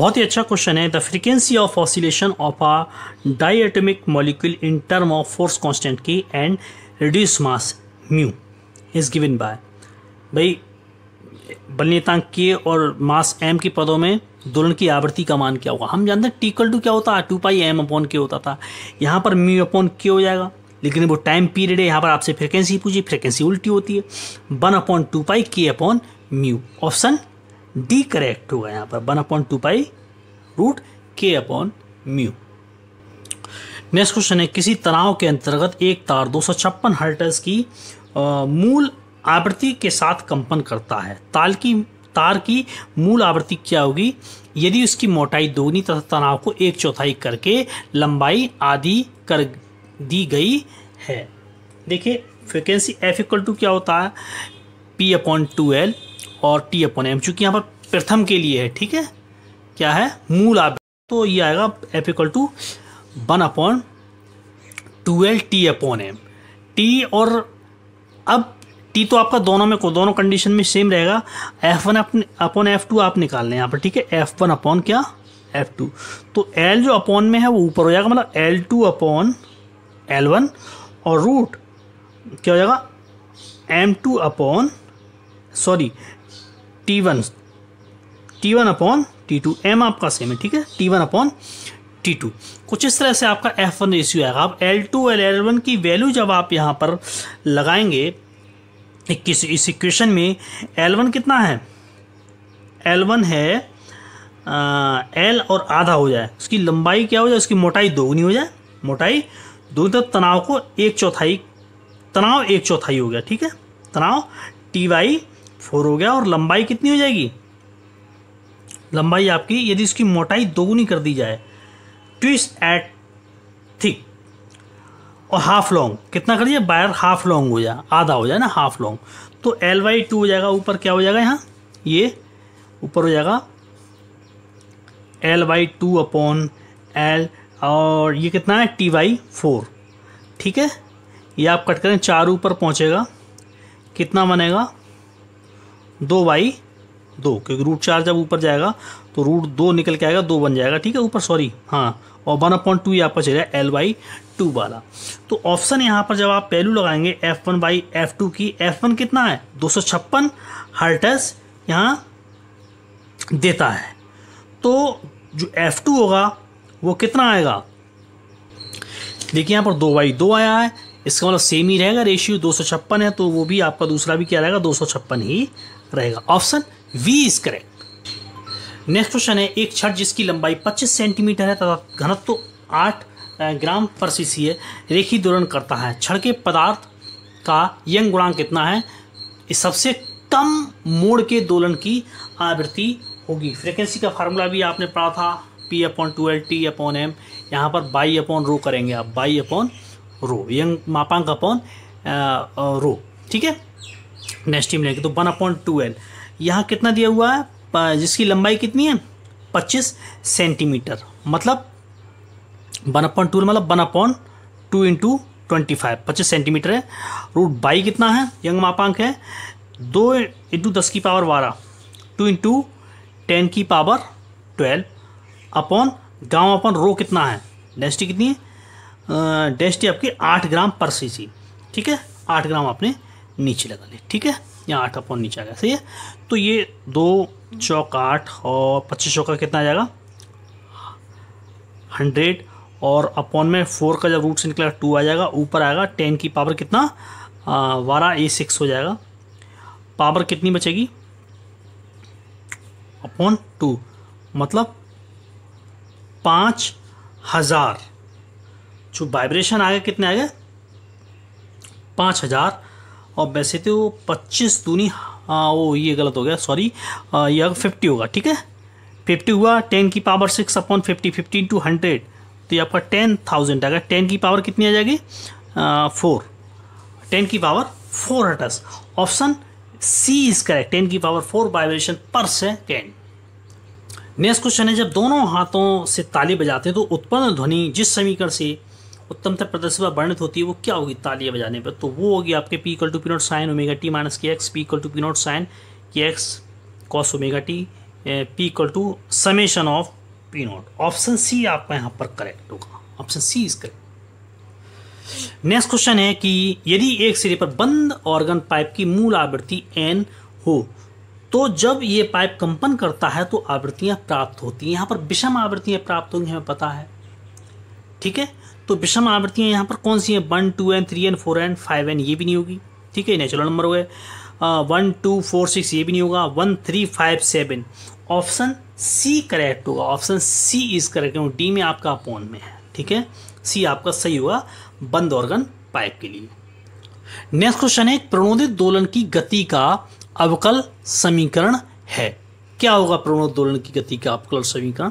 बहुत ही अच्छा क्वेश्चन है the frequency of oscillation of a diatomic molecule in term of force constant की and reduce mass mu is given by भाई बलनीतांक के और मास एम के पदों में दोलन की आवृत्ति का मान क्या होगा हम जानते हैं टीकल टू क्या होता है two pi M upon K होता था यहाँ पर म्यू अपॉन के हो जाएगा लेकिन वो टाइम पीरियड है यहाँ पर आपसे फ्रिक्वेंसी पूछी फ्रिक्वेंसी उल्टी होती है one upon two pi K upon mu option D correct होगा यहाँ पर one upon two pi root K upon mu next question है किसी तनाव के अंतर्गत एक तार दो सौ छप्पन हर्टस की आ, मूल आवृत्ति के साथ कंपन करता है ताल की तार की मूल आवृत्ति क्या होगी यदि उसकी मोटाई दोगुनी तथा तनाव को एक चौथाई करके लंबाई आदि कर दी गई है देखिए फ्रिक्वेंसी एफ इक्वल टू क्या होता है पी अपॉन टू एल और टी अपॉन एम चूँकि यहाँ पर प्रथम के लिए है ठीक है क्या है मूल आप तो ये आएगा F equal to one upon two L T upon M T और अब टी तो आपका दोनों में को दोनों कंडीशन में सेम रहेगा F one upon F two आप निकाल लें यहाँ पर ठीक है एफ वन अपॉन क्या एफ टू तो एल जो अपॉन में है वो ऊपर हो जाएगा मतलब L two upon L one और रूट क्या हो जाएगा M two upon sorry T one T one upon T two M आपका सेम है ठीक है T one upon T two कुछ इस तरह से आपका एफ वन रेशियो आएगा आप L two L L one की वैल्यू जब आप यहाँ पर लगाएंगे इक्कीस इस इक्वेशन में एल वन कितना है एल वन है एल और आधा हो जाए उसकी लंबाई क्या हो जाए उसकी मोटाई दोगुनी हो जाए मोटाई दुग्ध तो तनाव को एक चौथाई तनाव एक चौथाई हो गया ठीक है तनाव टी वाई फोर हो गया और लंबाई कितनी हो जाएगी लंबाई आपकी यदि इसकी मोटाई दोगुनी कर दी जाए ट्विस्ट एट थिक और हाफ लॉन्ग कितना कर दिया बायर हाफ लॉन्ग हो जाए आधा हो जाए ना हाफ लॉन्ग तो एल वाई टू हो जाएगा ऊपर क्या हो जाएगा यहाँ ये ऊपर हो जाएगा L Y two upon L और ये कितना है टी वाई फोर ठीक है ये आप कट करें चार ऊपर पहुँचेगा कितना बनेगा दो वाई दो क्योंकि रूट चार जब ऊपर जाएगा तो रूट दो निकल के आएगा दो बन जाएगा ठीक है ऊपर सॉरी हाँ और वन अपॉइंट टू ये आपका चलेगा एल वाई टू वाला तो ऑप्शन यहाँ पर जब आप पहलू लगाएंगे F one by F two की एफ वन कितना है दो सौ छप्पन हर्टस यहाँ देता है तो जो एफ टू होगा वो कितना आएगा देखिए यहाँ पर दो बाई दो आया है इसका मतलब सेम ही रहेगा रेशियो दो सौ छप्पन है तो वो भी आपका दूसरा भी क्या रहेगा दो सौ छप्पन ही रहेगा option we is correct next question है एक छठ जिसकी लंबाई पच्चीस सेंटीमीटर है तथा घनत्व आठ ग्राम पर सीसी है रेखी दोलन करता है छड़ के पदार्थ का यंग गुणांक कितना है सबसे कम मोड़ के दोलन की आवृत्ति होगी फ्रीक्वेंसी का फार्मूला भी आपने पढ़ा था P upon two L T upon M यहाँ पर बाई अपॉन रो करेंगे आप बाई अपॉन रो यंग मापांक अपॉन रो ठीक है नेक्स्ट टीम लेंगे तो वन अपॉन टू एल यहाँ कितना दिया हुआ है जिसकी लंबाई कितनी है पच्चीस सेंटीमीटर मतलब वन अपॉन टू मतलब one upon two into twenty five पच्चीस सेंटीमीटर है रूट बाई कितना है यंग मापांक है दो इंटू दस की पावर बारह टू इंटू टेन की पावर ट्वेल्व अपॉन गाँव अपॉन रो कितना है डेंसिटी कितनी है डेंसिटी आपकी आठ ग्राम पर सी ठीक है आठ ग्राम आपने नीचे लगा ली ठीक है यहाँ आठ अपॉन नीचे आ गया सही है तो ये दो चौक आठ और पच्चीस चौका कितना आ जाएगा हंड्रेड और अपॉन में फोर का जब रूट से निकला टू आ जाएगा ऊपर आएगा टेन की पावर कितना बारह ए सिक्स हो जाएगा पावर कितनी बचेगी अपॉन टू मतलब पाँच हज़ार जो वाइब्रेशन आएगा कितने आएगा पाँच हज़ार और वैसे तो पच्चीस दूनी आ, वो ये गलत हो गया सॉरी यह फिफ्टी होगा ठीक है फिफ्टी हुआ टेन की power six upon fifty fifteen two hundred तो ये आपका टेन थाउजेंड आएगा टेन की पावर कितनी आ जाएगी फोर टेन की power four हटस option C is correct ten की power four vibration per second next question है जब दोनों हाथों से ताली बजाते हैं तो उत्पन्न ध्वनि जिस समीकरण से उत्तमतः प्रदर्शिता वर्णित होती है वो क्या होगी तालियाँ बजाने पर तो वो होगी आपके P equal to P not sine omega T minus के X P equal to P not sine के x cos omega T P equal to summation of P not option C आपका यहाँ पर करेक्ट होगा option C is correct next question है कि यदि एक सिरे पर बंद ऑर्गन पाइप की मूल आवृत्ति एन हो तो जब ये पाइप कंपन करता है तो आवृत्तियां प्राप्त होती हैं यहाँ पर विषम आवृत्तियां प्राप्त होंगी हमें पता है ठीक है तो विषम आवृत्तियां यहाँ पर कौन सी हैं one two N three N four N five N ये भी नहीं होगी ठीक है नेचुरल नंबर हो गए वन टू फोर सिक्स ये भी नहीं होगा one three five seven option सी करेक्ट होगा ऑप्शन सी इज करेक्ट क्योंकि डी में आपका अपोन में है ठीक है सी आपका सही होगा बंद ऑर्गन पाइप के लिए नेक्स्ट क्वेश्चन है प्रणोदित दोलन की गति का अवकल समीकरण है क्या होगा प्रणोदोलन की गति का अवकल समीकरण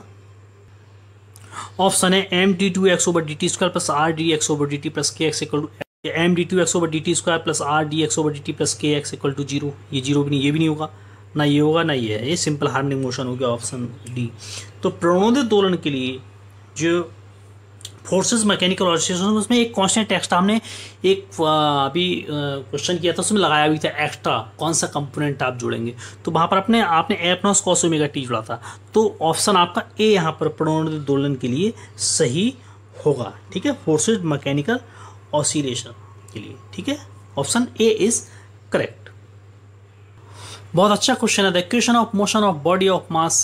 ऑप्शन है M D two x over D T square plus are D x over D T plus के x equal to M D two x over D T square plus are D x over D T plus के एक्स इक्वल टू जीरो ये जीरो भी नहीं ये भी नहीं होगा ना ये होगा ना ये है ये सिंपल हार्मनिक मोशन हो गया ऑप्शन डी तो प्रणोदित दोलन के लिए जो फोर्सेस मैकेनिकल ऑर्गेनाइजेशन उसमें एक कॉन्स्टेंट एक्स्ट्रा हमने एक अभी क्वेश्चन किया था उसमें लगाया भी था एक्स्ट्रा कौन सा कंपोनेंट आप जोड़ेंगे तो वहाँ पर अपने आपने एपनोस कॉसोमेगा टी जुड़ा था तो ऑप्शन आपका ए यहाँ पर प्रणोन दोलन के लिए सही होगा ठीक है फोर्सेज मैकेनिकल ऑसिलेशन के लिए ठीक है ऑप्शन ए इज़ करेक्ट बहुत अच्छा क्वेश्चन है the equation of motion of body of mass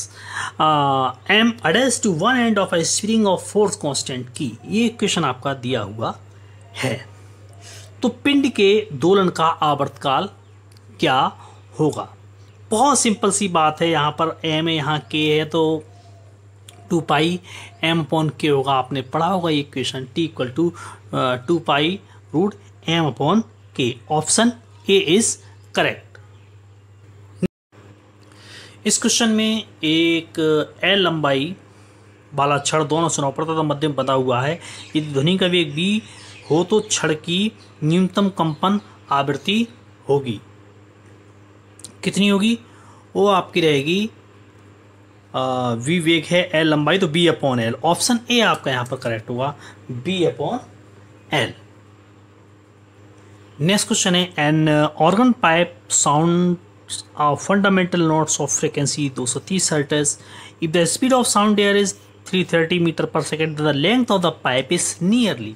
M attached to one end of a spring of force constant की ये क्वेश्चन आपका दिया हुआ है तो पिंड के दोलन का आवर्तकाल क्या होगा बहुत सिंपल सी बात है यहाँ पर एम है यहाँ के है तो two pi M upon K होगा आपने पढ़ा होगा ये question T equal to two pi root M upon के ऑप्शन ए इज करेक्ट इस क्वेश्चन में एक ए लंबाई वाला छड़ दोनों सुनाओ पड़ता तो था मध्यम बता हुआ है यदि ध्वनि का वेग बी हो तो छड़ की न्यूनतम कंपन आवृत्ति होगी कितनी होगी वो आपकी रहेगी वी वेग है एल लंबाई तो B upon L option A आपका यहाँ पर करेक्ट हुआ B upon L next question है an organ pipe sound uh, fundamental notes of frequency 230 hertz if the speed of sound air is 330 meter per second the length of the pipe is nearly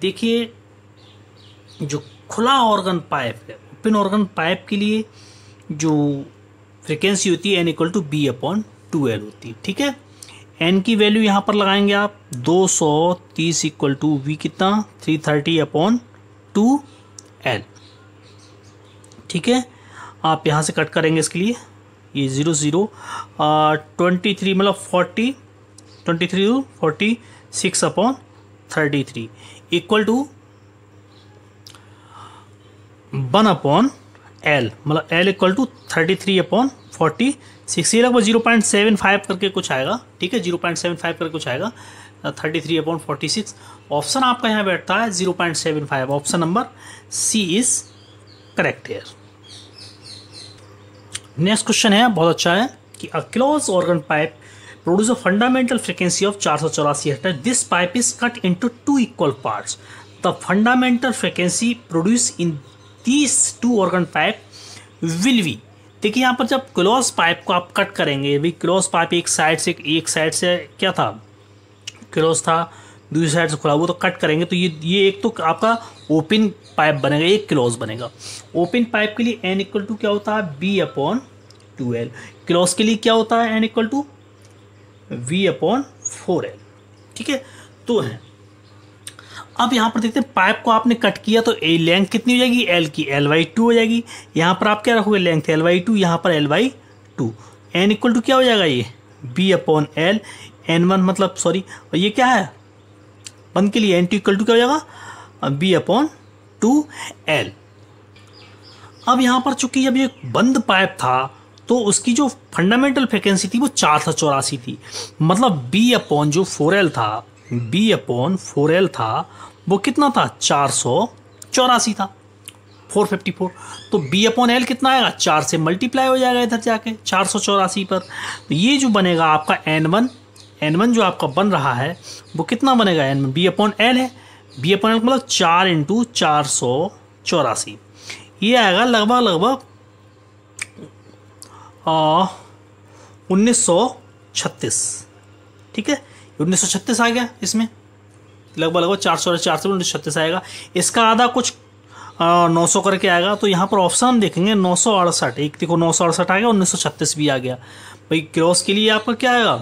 देखिए जो खुला organ pipe है open organ pipe के लिए जो frequency होती है n equal to b upon 2l L होती है ठीक है एन की वैल्यू यहाँ पर लगाएंगे आप 230 सौ तीस इक्वल टू वी कितना three thirty upon two L ठीक है आप यहाँ से कट करेंगे इसके लिए ये ज़ीरो ज़ीरो ट्वेंटी थ्री मतलब forty twenty three two forty six upon thirty three equal to one upon L मतलब L equal to thirty three upon forty six ये लगभग जीरो पॉइंट सेवन फाइव करके कुछ आएगा ठीक है जीरो पॉइंट सेवन फाइव करके कुछ आएगा thirty three upon forty six option आपका यहाँ बैठता है zero point seven five option number C is correct है नेक्स्ट क्वेश्चन है बहुत अच्छा है कि a close organ pipe produce a fundamental frequency of चार सौ चौरासी Hector this pipe is cut into two equal parts the fundamental frequency produce in these two organ pipe will be देखिए यहाँ पर जब क्लोज पाइप को आप कट करेंगे भाई क्लोज पाइप एक साइड से एक साइड से क्या था क्लोज था दूसरी साइड से खुला हुआ तो कट करेंगे तो ये ये एक तो आपका ओपन पाइप बनेगा एक क्लोज बनेगा ओपन पाइप के लिए एन इक्वल टू क्या होता है V upon two L close के लिए क्या होता है N equal to V upon four L ठीक है तो है अब यहाँ पर देखते हैं पाइप को आपने कट किया तो ए लेंथ कितनी हो जाएगी एल की एल वाई टू हो जाएगी यहाँ पर आप क्या रखोगे लेंथ एल वाई टू यहाँ पर L Y two N equal to क्या हो जाएगा ये B upon L N one मतलब सॉरी ये क्या है वन के लिए एन टू इक्वल टू क्या हो जाएगा बी अपॉन टू एल अब यहाँ पर चूंकि जब ये बंद पाइप था तो उसकी जो फंडामेंटल फ्रिक्वेंसी थी वो चार सौ चौरासी थी मतलब बी अपॉन जो फोर एल था बी अपॉन फोर एल था वो कितना था चार सौ चौरासी था फोर फिफ्टी फोर तो बी अपॉन एल कितना आएगा चार से मल्टीप्लाई हो जाएगा इधर जाके चार सौ चौरासी पर तो ये जो बनेगा आपका एन वन एन वन जो आपका बन रहा है वो कितना बनेगा N one B upon L है बी अपॉइंट मतलब चार इंटू चार सौ चौरासी ये आएगा लगभग लगभग उन्नीस सौ छत्तीस ठीक है उन्नीस सौ छत्तीस आ गया इसमें लगभग लगभग चार सौ चार सौ उन्नीस सौ छत्तीस आएगा इसका आधा कुछ नौ सौ करके आएगा तो यहाँ पर ऑप्शन हम देखेंगे नौ सौ अड़सठ एक देखो नौ सौ अड़सठ आ गया उन्नीस सौ छत्तीस भी आ गया भाई क्रॉस के लिए आपका क्या आएगा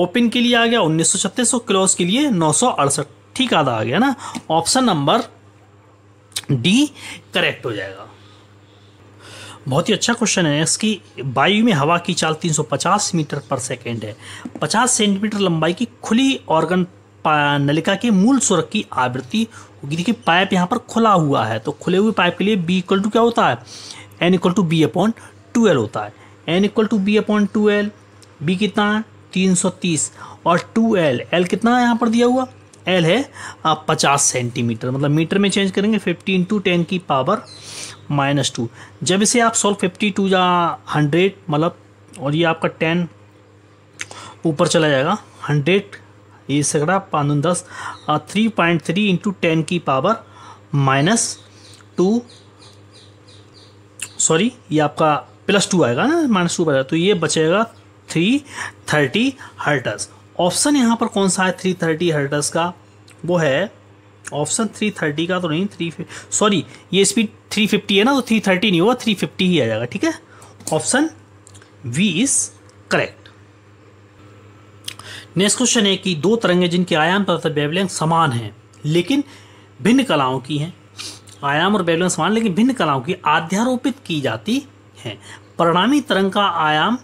ओपन के लिए आ गया उन्नीस सौ छत्तीस और क्लोज के लिए नौ सौ अड़सठ ठीक आधा आ गया ना ऑप्शन नंबर डी करेक्ट हो जाएगा बहुत ही अच्छा क्वेश्चन है इसकी वायु में हवा की चाल 350 मीटर पर सेकेंड है 50 सेंटीमीटर लंबाई की खुली ऑर्गन नलिका के मूल सुरख की आवृत्ति होगी देखिए पाइप यहाँ पर खुला हुआ है तो खुले हुए पाइप के लिए बी इक्वल टू क्या होता है N equal to B upon two L होता है N equal to B upon two L B कितना है तीन सौ तीस और टू एल एल कितना है यहाँ पर दिया हुआ एल है पचास सेंटीमीटर मतलब मीटर में चेंज करेंगे फिफ्टी इंटू टेन की पावर माइनस टू जब इसे आप सॉल्व फिफ्टी टू या हंड्रेड मतलब और ये आपका टेन ऊपर चला जाएगा हंड्रेड ये सगड़ा पाँच दस three point three into ten की पावर माइनस टू सॉरी ये आपका प्लस टू आएगा ना माइनस टू बचा तो ये बचेगा थ्री थर्टी हर्टस ऑप्शन यहाँ पर कौन सा है थ्री थर्टी हर्टस का वो है ऑप्शन थ्री थर्टी का तो नहीं थ्री सॉरी ये स्पीड थ्री फिफ्टी है ना तो थ्री थर्टी नहीं होगा थ्री फिफ्टी ही आ जाएगा ठीक है option we is correct next question है कि दो तरंगे जिनके आयाम तथा वेवलेंथ समान हैं लेकिन भिन्न कलाओं की हैं आयाम और वेवलेंथ समान लेकिन भिन्न कलाओं की आध्यारोपित की जाती हैं परिणामी तरंग का आयाम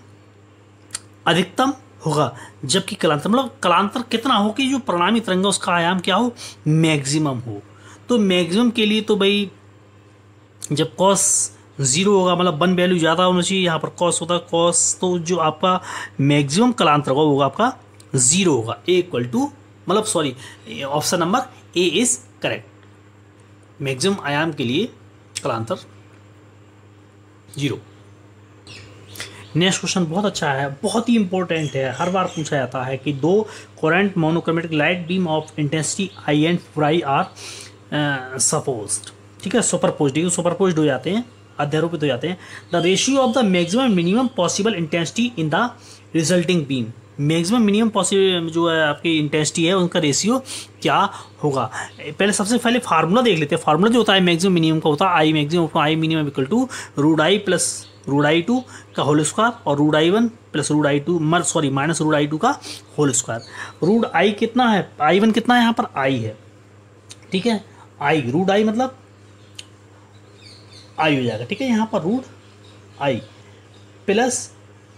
अधिकतम होगा जबकि कलांतर मतलब कलांतर कितना हो कि जो परिणामी तरंग उसका आयाम क्या हो मैक्सिमम हो तो मैक्सिमम के लिए तो भाई जब कॉस जीरो होगा मतलब वन वैल्यू ज़्यादा होना चाहिए यहाँ पर कॉस होता है कॉस तो जो आपका मैक्सिमम कलांतर होगा होगा आपका ज़ीरो होगा ए इक्वल टू मतलब sorry option number A is correct maximum आयाम के लिए कलांतर जीरो नेक्स्ट क्वेश्चन बहुत अच्छा है बहुत ही इंपॉर्टेंट है हर बार पूछा जाता है कि दो coherent monochromatic light beam of intensity I and four I are suppose ठीक है सुपरपोज्ड ये सुपरपोज्ड हो जाते हैं अध्यारोपित तो हो जाते हैं the ratio of the maximum minimum possible intensity in the resulting beam maximum minimum possible जो है आपकी इंटेंसिटी है उनका रेशियो क्या होगा पहले सबसे पहले फार्मूला देख लेते हैं फार्मूला जो होता है मैक्सिमम मिनिमम का होता है I maximum I minimum equal to root I plus root I two का होल स्क्वायर और root I one plus root I two मर sorry minus root I two का होल स्क्वायर रूड आई कितना है आई वन कितना है यहाँ पर आई है ठीक है आई रूट आई मतलब आई हो जाएगा ठीक है यहाँ पर root I plus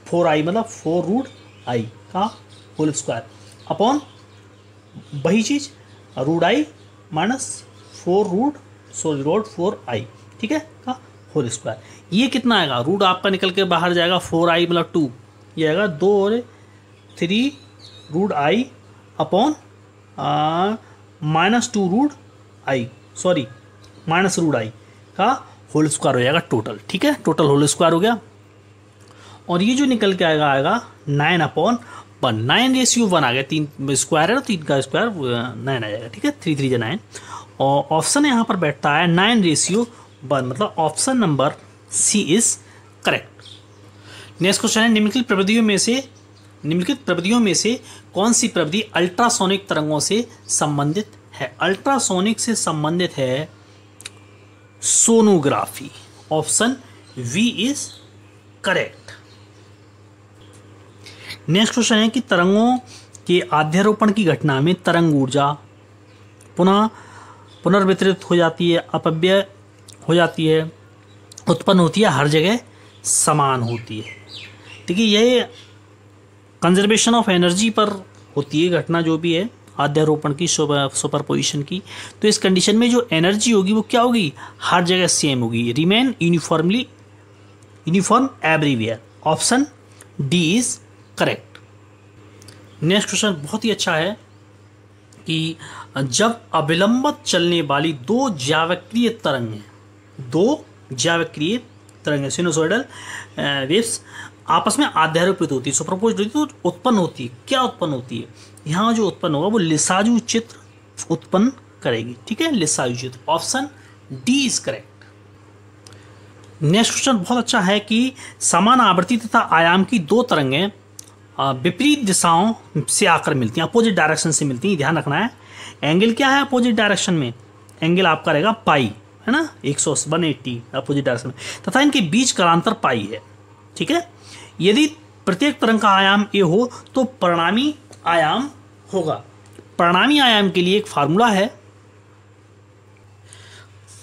four I मतलब फोर रूड आई का होल स्क्वायर अपॉन वही चीज़ root I minus four root sorry root four I ठीक है का होल स्क्वायर ये कितना आएगा रूट आपका निकल के बाहर जाएगा फोर आई मतलब टू ये आएगा दो और three root I upon minus two root I sorry minus root I का होल स्क्वायर हो जाएगा टोटल ठीक है टोटल होल स्क्वायर हो गया और ये जो निकल के आएगा आएगा nine upon one nine ratio one आ गया तीन स्क्वायर है तीन का स्क्वायर नाइन आ जाएगा ठीक है थ्री थ्री जो नाइन और ऑप्शन यहाँ पर बैठता है नाइन रेशियो वन मतलब option number C is correct next question है निम्नलिखित प्रविधियों में से निम्नलिखित प्रविधियों में से कौन सी प्रविधि अल्ट्रासोनिक तरंगों से संबंधित है अल्ट्रासोनिक से संबंधित है sonography option we is correct next question है कि तरंगों के आध्यारोपण की घटना में तरंग ऊर्जा पुनः पुनर्वितरित हो जाती है अपव्यय हो जाती है उत्पन्न होती है हर जगह समान होती है देखिए ये कंजर्वेशन ऑफ एनर्जी पर होती है घटना जो भी है अध्यारोपण की सुपर पोजिशन की तो इस कंडीशन में जो एनर्जी होगी वो क्या होगी हर जगह सेम होगी remain uniformly uniform everywhere option D is correct next question बहुत ही अच्छा है कि जब अविलंबित चलने वाली दो ज्यावक्रीय तरंगें दो ज्यावत क्रिएट तरंग सिनोसोइडल वेव्स आपस में आध्यारोपित होती है सुप्रपोज होती है तो उत्पन्न होती है क्या उत्पन्न होती है यहाँ जो उत्पन्न होगा वो लिसाजु चित्र उत्पन्न करेगी ठीक है लिसाजु चित्र option D is correct next question बहुत अच्छा है कि समान आवृत्ति तथा आयाम की दो तरंगें विपरीत दिशाओं से आकर मिलती हैं अपोजिट डायरेक्शन से मिलती हैं ध्यान रखना है एंगल क्या है अपोजिट डायरेक्शन में एंगल आपका रहेगा पाई है ना एक सौ वन एट्टी अपोजिट डायरेक्शन में तथा इनके बीच कालांतर पाई है ठीक है यदि प्रत्येक तरंग का आयाम ए हो तो परिणामी आयाम होगा परिणामी आयाम के लिए एक फार्मूला है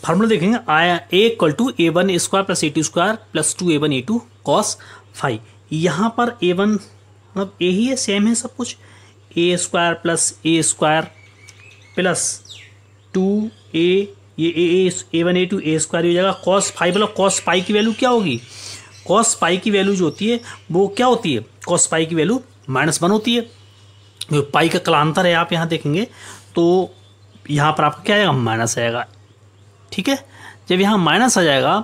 फार्मूला देखेंगे आया A equal to A one square plus A two square plus two A one A two cos five यहाँ पर ए वन मतलब ए ही है सेम है सब कुछ A square plus A square plus two A ये A A one A two A square हो जाएगा कॉस फाइव मतलब कॉस पाई की वैल्यू क्या होगी कॉस पाई की वैल्यू जो होती है वो क्या होती है कॉस पाई की वैल्यू माइनस वन होती है जो पाई का कलांतर है आप यहाँ देखेंगे तो यहाँ पर आपका क्या आएगा माइनस आएगा ठीक है जब यहाँ माइनस आ जाएगा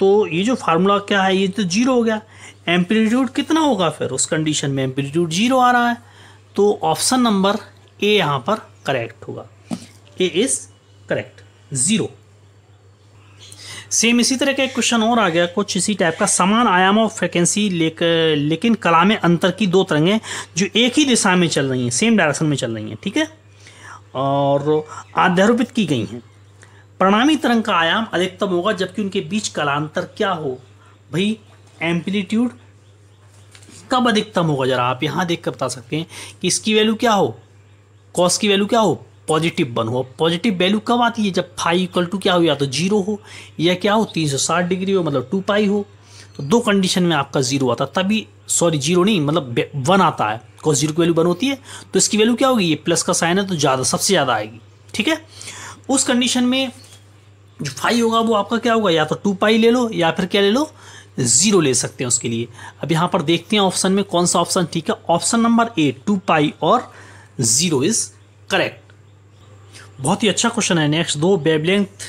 तो ये जो फार्मूला क्या है ये तो जीरो हो गया एम्पलीट्यूड कितना होगा फिर उस कंडीशन में एम्पलीट्यूड जीरो आ रहा है तो ऑप्शन नंबर ए यहाँ पर करेक्ट होगा A is correct zero same इसी तरह का एक क्वेश्चन और आ गया कुछ इसी टाइप का समान आयाम और फ्रिक्वेंसी लेकर लेकिन कला में अंतर की दो तरंगें जो एक ही दिशा में चल रही हैं सेम डायरेक्शन में चल रही हैं ठीक है और आध्यारोपित की गई हैं प्रणामी तरंग का आयाम अधिकतम होगा जबकि उनके बीच कलांतर क्या हो भाई एम्पलीट्यूड कब अधिकतम होगा जरा आप यहाँ देख कर बता सकते हैं कि इसकी वैल्यू क्या हो कॉस की वैल्यू क्या हो पॉजिटिव वन हो पॉजिटिव वैल्यू कब आती है जब फाइव इक्वल टू क्या हो या तो जीरो हो या क्या हो तीन सौ साठ डिग्री हो मतलब टू पाई हो तो दो कंडीशन में आपका जीरो आता तभी सॉरी जीरो नहीं मतलब वन आता है बिकॉज जीरो की वैल्यू वन होती है तो इसकी वैल्यू क्या होगी ये प्लस का साइन है तो ज़्यादा सबसे ज़्यादा आएगी ठीक है उस कंडीशन में जो फाइव होगा वो आपका क्या होगा या तो टू पाई ले लो या फिर क्या ले लो ज़ीरो ले सकते हैं उसके लिए अब यहाँ पर देखते हैं ऑप्शन में कौन सा ऑप्शन ठीक है option number A two pi और ज़ीरो इज़ करेक्ट बहुत ही अच्छा क्वेश्चन है नेक्स्ट दो बेबलेंथ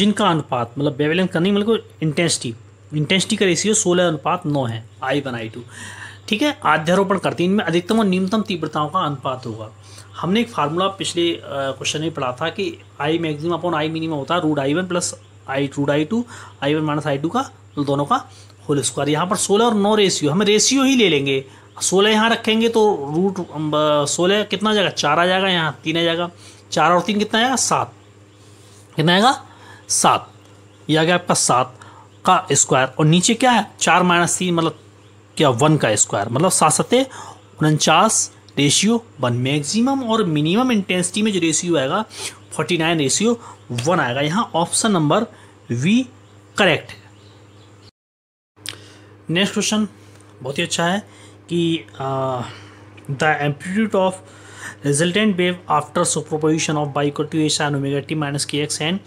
जिनका अनुपात मतलब बेबलेंथ का नहीं मतलब इंटेंसिटी इंटेंसिटी का रेशियो सोलह अनुपात नौ है आई वन आई टू ठीक है आध्यारोपण करती है इनमें अधिकतम और न्यूनतम तीव्रताओं का अनुपात होगा हमने एक फार्मूला पिछले क्वेश्चन में पढ़ा था कि I maximum upon I minimum होता है root I one plus I root I two I one minus I two का दोनों का होल स्क्वायर यहाँ पर सोलह और नौ रेशियो हम रेशियो ही ले लेंगे सोलह यहाँ रखेंगे तो रूट सोलह कितना आ जाएगा चार आ जाएगा यहाँ तीन आ जाएगा चार और तीन कितना आएगा सात कितना आएगा सात यह आ गया आपका सात का स्क्वायर और नीचे क्या है चार माइनस तीन मतलब क्या वन का स्क्वायर मतलब सात सत्ते उनचास रेशियो वन मैक्सिमम और मिनिमम इंटेंसिटी में जो रेशियो आएगा फोर्टी नाइन रेशियो वन आएगा यहाँ ऑप्शन नंबर वी करेक्ट है नेक्स्ट क्वेश्चन बहुत ही अच्छा है कि the amplitude of resultant wave after superposition of y equal to a sin omega t minus के x and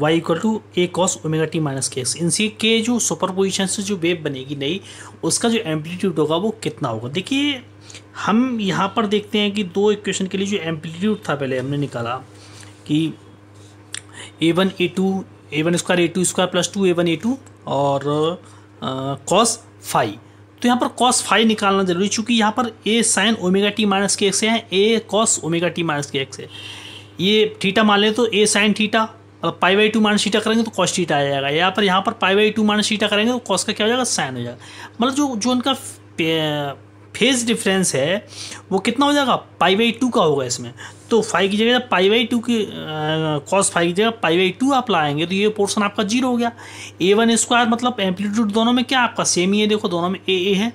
y equal to A cos omega T minus के एक्स इन सी के जो सुपरपोजिशन से जो वेव बनेगी नई उसका जो एम्पलीट्यूड होगा वो कितना होगा देखिए हम यहाँ पर देखते हैं कि दो इक्वेशन के लिए जो एम्पलीट्यूड था पहले हमने निकाला कि ए वन ए टू ए वन स्क्वायर ए टू स्क्वायर प्लस टू ए वन ए टू और कॉस फाइव तो यहाँ पर कॉस फाइव निकालना जरूरी चूँकि यहाँ पर ए साइन ओमेगा टी माइनस के एक्स है ए कॉस ओमेगा टी माइनस के एक्स है ये ठीटा मान लें तो ए साइन ठीटा मतलब pi by two minus theta करेंगे तो कॉस ठीटा आ जाएगा या पर यहाँ पर pi by two minus theta करेंगे तो कॉस का क्या हो जाएगा साइन हो जाएगा मतलब जो जो उनका फेज डिफरेंस है वो कितना हो जाएगा पाई बाई टू का होगा इसमें तो फाइव की जगह पाई बाई टू की कॉस फाइव की जगह पाई बाई टू आप लाएंगे तो ये पोर्सन आपका जीरो हो गया ए वन स्क्वायर मतलब एम्पलीट्यूड दोनों में क्या आपका सेम ही है देखो दोनों में ए ए है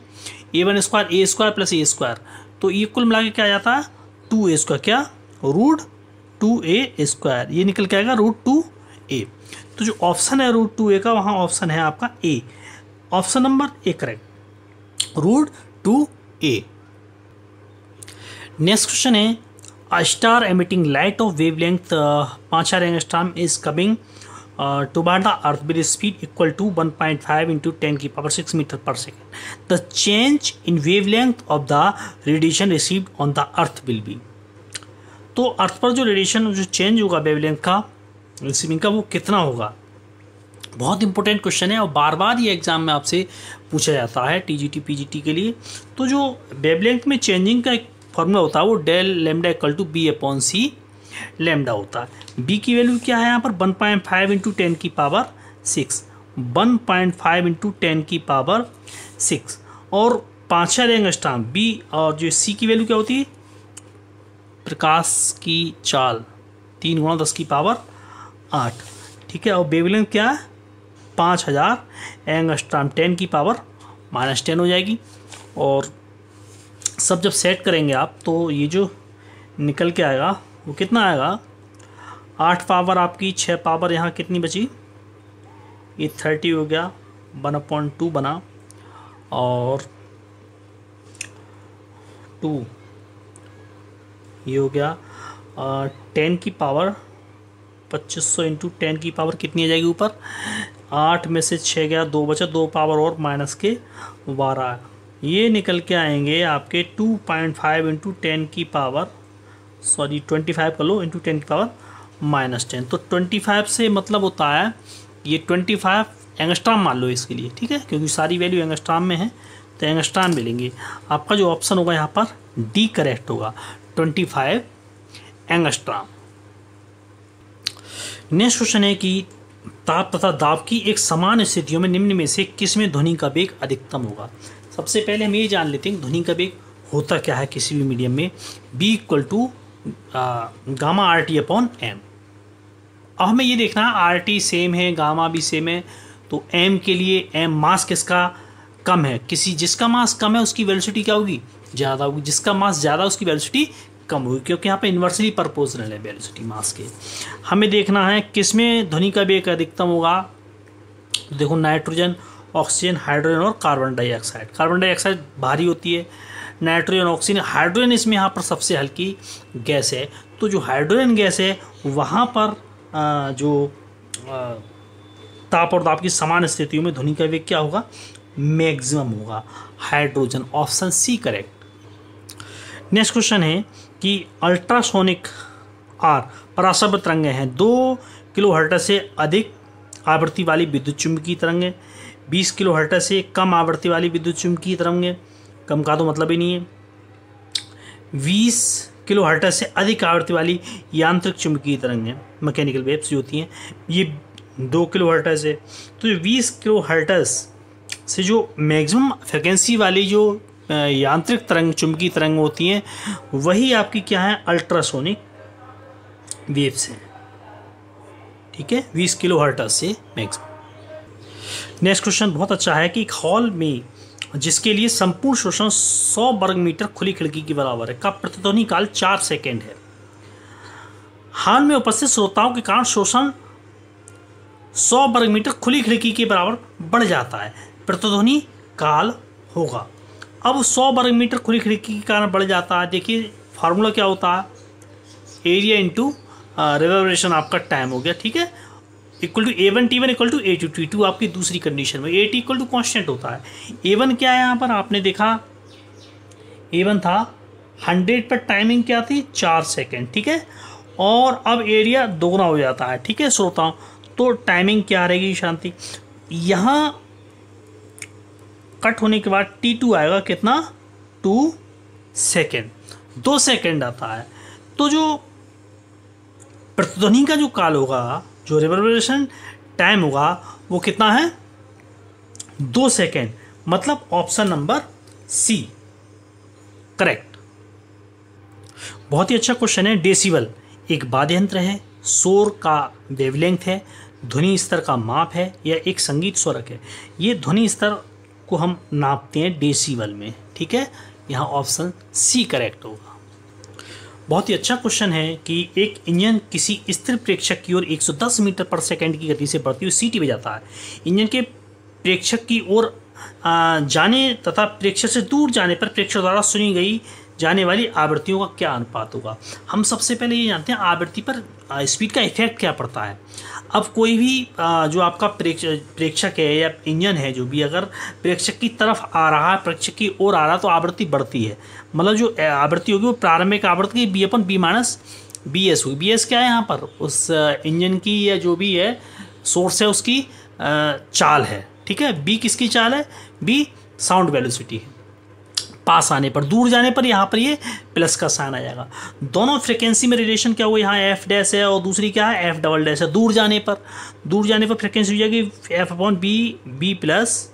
ए one square A square plus A square तो ये कुल मिला के क्या आ जाता है टू ए स्क्वायर क्या रूट टू ए स्क्वायर ये निकल के आएगा रूट टू ए तो जो ऑप्शन है रूट टू ए का वहाँ ऑप्शन है आपका A option number A correct root two A next question है a star emitting light of wavelength uh, 5000 angstrom is coming uh, toward the earth with a speed equal to 1.5 into 10 ki power 6 meter per second the change in wavelength of the radiation received on the earth will be तो अर्थ पर जो रेडिएशन जो चेंज होगा वेवलेंथ का रिसीविंग का वो कितना होगा बहुत इंपॉर्टेंट क्वेश्चन है और बार बार ये एग्ज़ाम में आपसे पूछा जाता है टीजीटी पीजीटी के लिए तो जो वेवलेंथ में चेंजिंग का एक फॉर्मूला होता है वो del lambda equal to B upon C lambda होता है बी की वैल्यू क्या है यहाँ पर one point five into ten की power six one point five into ten की पावर सिक्स और पाँचवा रेंग स्टाम बी और जो सी की वैल्यू क्या होती है प्रकाश की चाल तीन गुणा दस की पावर आठ ठीक है और बेबिलन क्या है पाँच हज़ार एंग स्टाम टेन की पावर माइनस टेन हो जाएगी और सब जब सेट करेंगे आप तो ये जो निकल के आएगा वो कितना आएगा आठ पावर आपकी छः पावर यहाँ कितनी बची ये थर्टी हो गया वन पॉइंट टू बना और टू ये हो गया टेन की पावर पच्चीस सौ इंटू टेन की पावर कितनी आ जाएगी ऊपर आठ में से छः गया दो बचा दो पावर और माइनस के बारह ये निकल के आएंगे आपके two point five into ten की पावर सॉरी ट्वेंटी फाइव कर लो इंटू टेन की पावर माइनस टेन तो ट्वेंटी फाइव से मतलब होता है ये ट्वेंटी फाइव एंगस्ट्राम मान लो इसके लिए ठीक है क्योंकि सारी वैल्यू एंगस्ट्राम में है तो एंगस्ट्राम मिलेंगे आपका जो ऑप्शन होगा यहाँ पर डी करेक्ट होगा twenty five angstrom next question है कि ताप तथा दाब की एक समान स्थितियों में निम्न में से किस में ध्वनि का वेग अधिकतम होगा सबसे पहले हम ये जान लेते हैं ध्वनि का वेग होता क्या है किसी भी मीडियम में V equal to gamma R T upon M अब हमें ये देखना है आर टी सेम है गामा भी सेम है तो एम के लिए एम मास किसका कम है किसी जिसका मास कम है उसकी वेलोसिटी क्या होगी ज़्यादा होगी जिसका मास ज़्यादा उसकी वेलोसिटी कम होगी क्योंकि यहाँ पे इन्वर्सली प्रपोजनल है वेलोसिटी मास के हमें देखना है किस में ध्वनि का वेग अधिकतम होगा देखो नाइट्रोजन ऑक्सीजन हाइड्रोजन और कार्बन डाइऑक्साइड कार्बन डाइऑक्साइड भारी होती है नाइट्रोजन ऑक्सीजन हाइड्रोजन इसमें यहाँ पर सबसे हल्की गैस है तो जो हाइड्रोजन गैस है वहाँ पर आ, जो आ, ताप और ताप की समान स्थितियों में ध्वनि का वेग क्या होगा मैक्सिमम होगा हाइड्रोजन ऑप्शन सी करेक्ट नेक्स्ट क्वेश्चन है कि अल्ट्रासोनिक आर परासभ तरंगें हैं दो किलो हर्टर से अधिक आवृत्ति वाली विद्युत चुंबकीय तरंगें बीस किलो हर्टा से कम आवृत्ति वाली विद्युत तरंग है कम का तो मतलब ही नहीं है बीस किलो हर्टा से अधिक आवृत्ति वाली यांत्रिक चुंबकीय तरंगें मैकेनिकल वेब्स जो होती हैं ये दो किलो हर्टा से तो ये बीस किलो हर्टस से जो मैक्सिमम फ्रिक्वेंसी वाली जो यांत्रिक तरंग चुंबकीय तरंग होती हैं वही आपकी क्या है अल्ट्रासोनिक वेव्स हैं ठीक है बीस किलो हर्टस से मैक्सिमम नेक्स्ट क्वेश्चन बहुत अच्छा है कि एक हॉल में जिसके लिए संपूर्ण शोषण 100 वर्ग मीटर खुली खिड़की के बराबर है का प्रतिध्वनि काल चार सेकेंड है हाल में उपस्थित श्रोताओं के कारण शोषण 100 वर्ग मीटर खुली खिड़की के बराबर बढ़ जाता है प्रतिध्वनि काल होगा अब 100 वर्ग मीटर खुली खिड़की के कारण बढ़ जाता है देखिए फार्मूला क्या होता है एरिया इंटू रेवरेशन आपका टाइम हो गया ठीक है equal to A one T one equal to A two T two आपकी दूसरी कंडीशन में A T equal to constant होता है ए वन क्या है यहाँ पर आपने देखा ए वन था हंड्रेड पर टाइमिंग क्या थी चार सेकेंड ठीक है और अब एरिया दोगुना हो जाता है ठीक है श्रोताओं तो टाइमिंग क्या रहेगी शांति यहाँ कट होने के बाद टी टू आएगा कितना टू सेकेंड दो सेकेंड आता है तो जो प्रतिध्वनि का जो काल होगा जो रिवर्बरेशन टाइम होगा वो कितना है दो सेकेंड मतलब ऑप्शन नंबर सी करेक्ट बहुत ही अच्छा क्वेश्चन है डेसिबल एक वाद्य यंत्र है शोर का वेवलेंथ है ध्वनि स्तर का माप है या एक संगीत स्वरक है ये ध्वनि स्तर को हम नापते हैं डेसिबल में ठीक है यहाँ ऑप्शन सी करेक्ट होगा बहुत ही अच्छा क्वेश्चन है कि एक इंजन किसी स्थिर प्रेक्षक की ओर 110 मीटर पर सेकंड की गति से बढ़ती हुई सीटी में जाता है इंजन के प्रेक्षक की ओर जाने तथा प्रेक्षक से दूर जाने पर प्रेक्षक द्वारा सुनी गई जाने वाली आवृत्तियों का क्या अनुपात होगा हम सबसे पहले ये जानते हैं आवृत्ति पर स्पीड का इफेक्ट क्या पड़ता है अब कोई भी जो आपका प्रेक्ष प्रेक्षक है या इंजन है जो भी अगर प्रेक्षक की तरफ आ रहा है प्रेक्षक की ओर आ रहा है तो आवृत्ति बढ़ती है मतलब जो आवृत्ति होगी वो प्रारंभिक आवृत्ति की V upon V minus V S हुई बी एस क्या है यहाँ पर उस इंजन की या जो भी है सोर्स है उसकी चाल है ठीक है बी किसकी चाल है बी साउंड वेलोसिटी है पास आने पर दूर जाने पर यहाँ पर ये प्लस का साइन आ जाएगा दोनों फ्रिक्वेंसी में रिलेशन क्या हुआ यहाँ एफ डैश है और दूसरी क्या है एफ डबल डैश है दूर जाने पर दूर जाने पर फ्रिक्वेंसी हो जाएगी F upon V V plus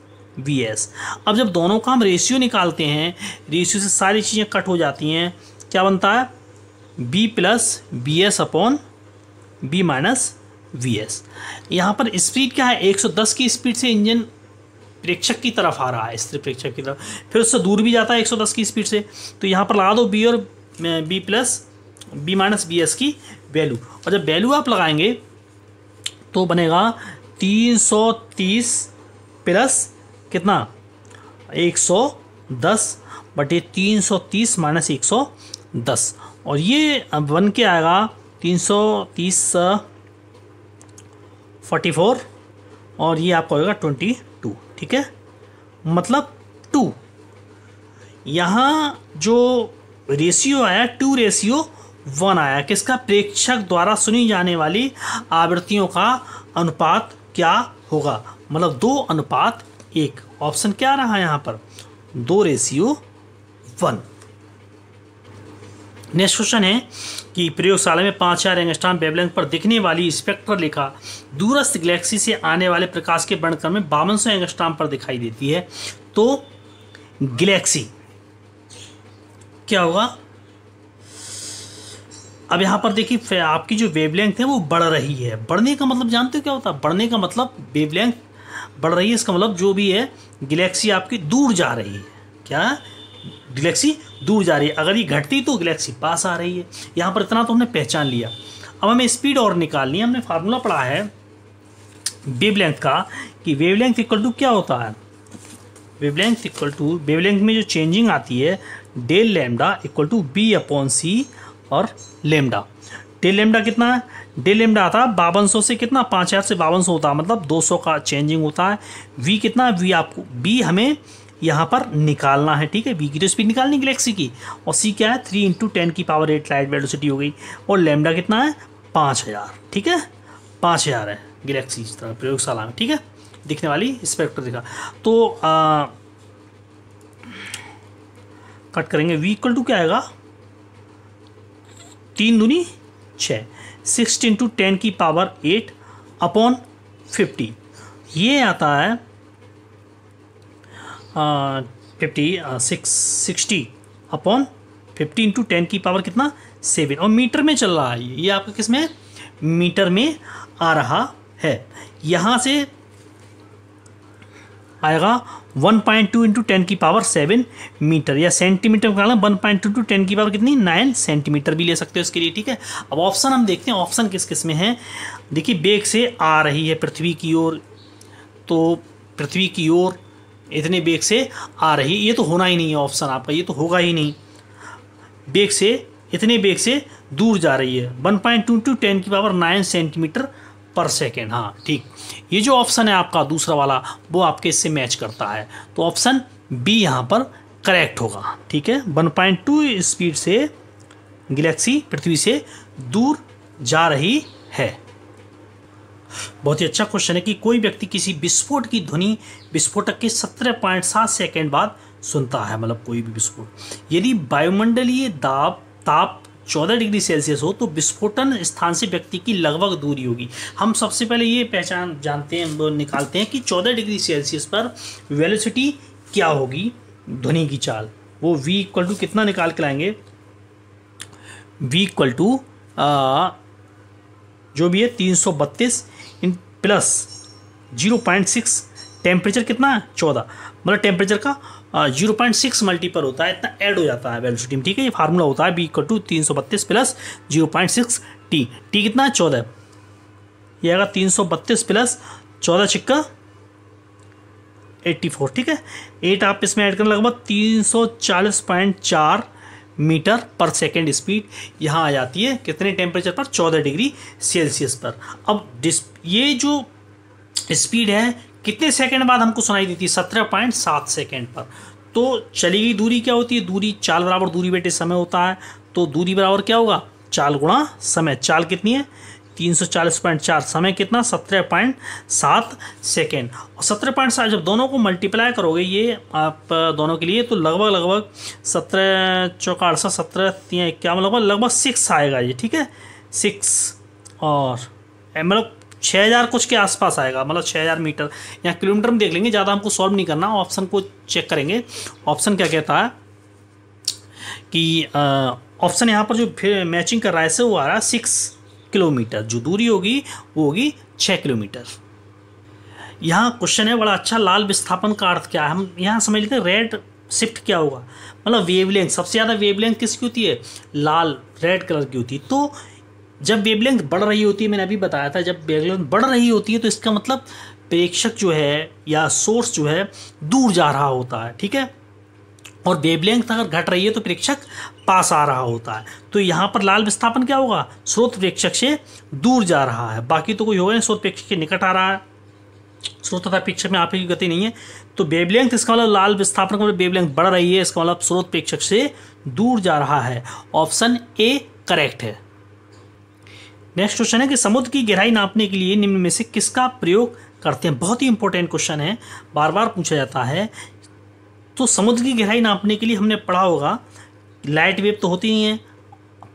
V S अब जब दोनों का हम रेशियो निकालते हैं रेशियो से सारी चीज़ें कट हो जाती हैं क्या बनता है V plus V S upon V minus V S यहाँ पर स्पीड क्या है 110 की स्पीड से इंजन प्रेक्षक की तरफ आ रहा है स्त्री प्रेक्षक की तरफ फिर उससे दूर भी जाता है 110 की स्पीड से तो यहाँ पर लगा दो बी और V plus V minus V S की वैल्यू और जब वैल्यू आप लगाएंगे तो बनेगा 330 प्लस कितना 110 बटे 330 माइनस 110 और ये बन के आएगा 330 44 और ये आपको होगा 22 ठीक है मतलब टू यहाँ जो रेशियो आया टू रेशियो वन आया किसका प्रेक्षक द्वारा सुनी जाने वाली आवृत्तियों का अनुपात क्या होगा मतलब दो अनुपात एक ऑप्शन क्या रहा यहां पर दो रेशियो वन नेक्स्ट क्वेश्चन है कि प्रयोगशाला में पांच हजार एंगस्ट्रॉम वेवलेंथ पर दिखने वाली स्पेक्ट्रल रेखा दूरस्थ गैलेक्सी से आने वाले प्रकाश के वर्णक्रम में बावन सौ एंगस्ट्रॉम पर दिखाई देती है तो गैलेक्सी क्या होगा अब यहाँ पर देखिए आपकी जो वेवलेंथ है वो बढ़ रही है बढ़ने का मतलब जानते हो क्या होता है बढ़ने का मतलब वेवलेंथ बढ़ रही है इसका मतलब जो भी है गलेक्सी आपकी दूर जा रही है क्या गलेक्सी दूर जा रही है अगर ये घटती तो गलेक्सी पास आ रही है यहाँ पर इतना तो हमने पहचान लिया अब हमें स्पीड और निकालनी है हमने फार्मूला पढ़ा है वेवलेंथ का कि वेवलेंथ इक्वल टू क्या होता है वेवलेंथ इक्वल टू वेवलेंथ में जो चेंजिंग आती है del lambda equal to B upon C और लेमडा डी लेमडा कितना है डी लेमडा आता है बावन सौ से कितना पाँच हज़ार से बावन सौ होता है मतलब दो सौ का चेंजिंग होता है वी कितना है वी आपको बी हमें यहाँ पर निकालना है ठीक है वी की तो स्पीड निकालनी गलेक्सी की और सी क्या है थ्री इंटू टेन की पावर एट लाइट वेलोसिटी हो गई और लेमडा कितना है पाँच हज़ार ठीक है पाँच हज़ार है गलेक्सी इस तरह प्रयोगशाला में ठीक है दिखने वाली स्पेक्टर दिखा तो आ, कट करेंगे वी इक्वल टू क्या आएगा तीन दुनी छः सिक्सटीन टू टेन की पावर एट अपॉन फिफ्टी ये आता है fifty six sixty upon fifty into ten की पावर कितना सेवन और मीटर में चल रहा है ये आपका किस में मीटर में आ रहा है यहाँ से आएगा 1.2 पॉइंट टू इंटू टेन की पावर 7 मीटर या सेंटीमीटर में वन पॉइंट टू टू की पावर कितनी 9 सेंटीमीटर भी ले सकते हो इसके लिए ठीक है अब ऑप्शन हम देखते हैं ऑप्शन किस किस में है देखिए बेग से आ रही है पृथ्वी की ओर तो पृथ्वी की ओर इतने बेग से आ रही ये तो होना ही नहीं है ऑप्शन आपका ये तो होगा ही नहीं बेग से इतने बेग से दूर जा रही है वन पॉइंट टू की पावर नाइन सेंटीमीटर पर सेकेंड हाँ ठीक ये जो ऑप्शन है आपका दूसरा वाला वो आपके इससे मैच करता है तो ऑप्शन बी यहाँ पर करेक्ट होगा ठीक है 1.2 स्पीड से गैलेक्सी पृथ्वी से दूर जा रही है बहुत ही अच्छा क्वेश्चन है कि कोई व्यक्ति किसी विस्फोट की ध्वनि विस्फोटक के 17.7 सेकंड बाद सुनता है मतलब कोई भी विस्फोट यदि वायुमंडलीय दाब ताप चौदह डिग्री सेल्सियस हो तो विस्फोटन स्थान से व्यक्ति की लगभग दूरी होगी हम सबसे पहले ये पहचान जानते हैं निकालते हैं कि चौदह डिग्री सेल्सियस पर वेलोसिटी क्या होगी ध्वनि की चाल वो वी इक्वल टू कितना निकाल के लाएंगे वी इक्वल टू जो भी है तीन सौ बत्तीस इन plus zero point six temperature कितना है चौदह मतलब टेम्परेचर का जीरो पॉइंट सिक्स मल्टीपल होता है इतना ऐड हो जाता है वेलोसिटी में ठीक है ये फार्मूला होता है बी इक्वल टू तीन सौ बत्तीस plus zero point six T T कितना है चौदह ये आएगा तीन सौ बत्तीस प्लस चौदह छिक्का एट्टी फोर ठीक है एट आप इसमें ऐड करना लगभग तीन सौ चालीस पॉइंट चार मीटर पर सेकेंड स्पीड यहाँ आ जाती है कितने टेम्परेचर पर चौदह डिग्री सेल्सियस पर अब डिस ये जो स्पीड है कितने सेकेंड बाद हमको सुनाई देती है सत्रह पॉइंट सात सेकेंड पर तो चली गई दूरी क्या होती है दूरी चाल बराबर दूरी बेटे समय होता है तो दूरी बराबर क्या होगा चाल गुणा समय चाल कितनी है तीन सौ चालीस पॉइंट चार समय कितना सत्रह पॉइंट सात सेकेंड और सत्रह पॉइंट सात जब दोनों को मल्टीप्लाई करोगे ये आप दोनों के लिए तो लगभग लगभग सत्रह चौका अड़सठ सत्रह इक्यावन लगभग लगभग सिक्स आएगा ये ठीक है सिक्स और मतलब 6000 हज़ार कुछ के आसपास आएगा मतलब 6000 हज़ार मीटर या किलोमीटर में देख लेंगे ज़्यादा हमको सॉल्व नहीं करना ऑप्शन को चेक करेंगे ऑप्शन क्या कहता है कि ऑप्शन यहाँ पर जो मैचिंग कर रहा है वो आ रहा है सिक्स किलोमीटर जो दूरी होगी वो होगी छः किलोमीटर यहाँ क्वेश्चन है बड़ा अच्छा लाल विस्थापन का अर्थ क्या है हम यहाँ समझ लेते हैं रेड शिफ्ट क्या होगा मतलब वेवलेंथ सबसे ज़्यादा वेवलेंथ किसकी होती है लाल रेड कलर की होती है तो जब वेबलेंथ बढ़ रही होती है मैंने अभी बताया था जब वेबलेंथ बढ़ रही होती है तो इसका मतलब प्रेक्षक जो है या सोर्स जो है दूर जा रहा होता है ठीक है और वेबलेंथ अगर घट रही है तो प्रेक्षक पास आ रहा होता है तो यहाँ पर लाल विस्थापन क्या होगा स्रोत प्रेक्षक से दूर जा रहा है बाकी तो कोई होगा स्रोत प्रेक्षक के निकट आ रहा है स्रोत तथा प्रेक्षक में आपकी की गति नहीं है तो वेबलेंथ इसका मतलब लाल विस्थापन का वेबलेंथ मतलब बढ़ रही है इसका मतलब स्रोत प्रेक्षक से दूर जा रहा है ऑप्शन ए करेक्ट है नेक्स्ट क्वेश्चन है कि समुद्र की गहराई नापने के लिए निम्न में से किसका प्रयोग करते हैं बहुत ही इंपॉर्टेंट क्वेश्चन है बार बार पूछा जाता है तो समुद्र की गहराई नापने के लिए हमने पढ़ा होगा लाइट वेव तो होती ही हैं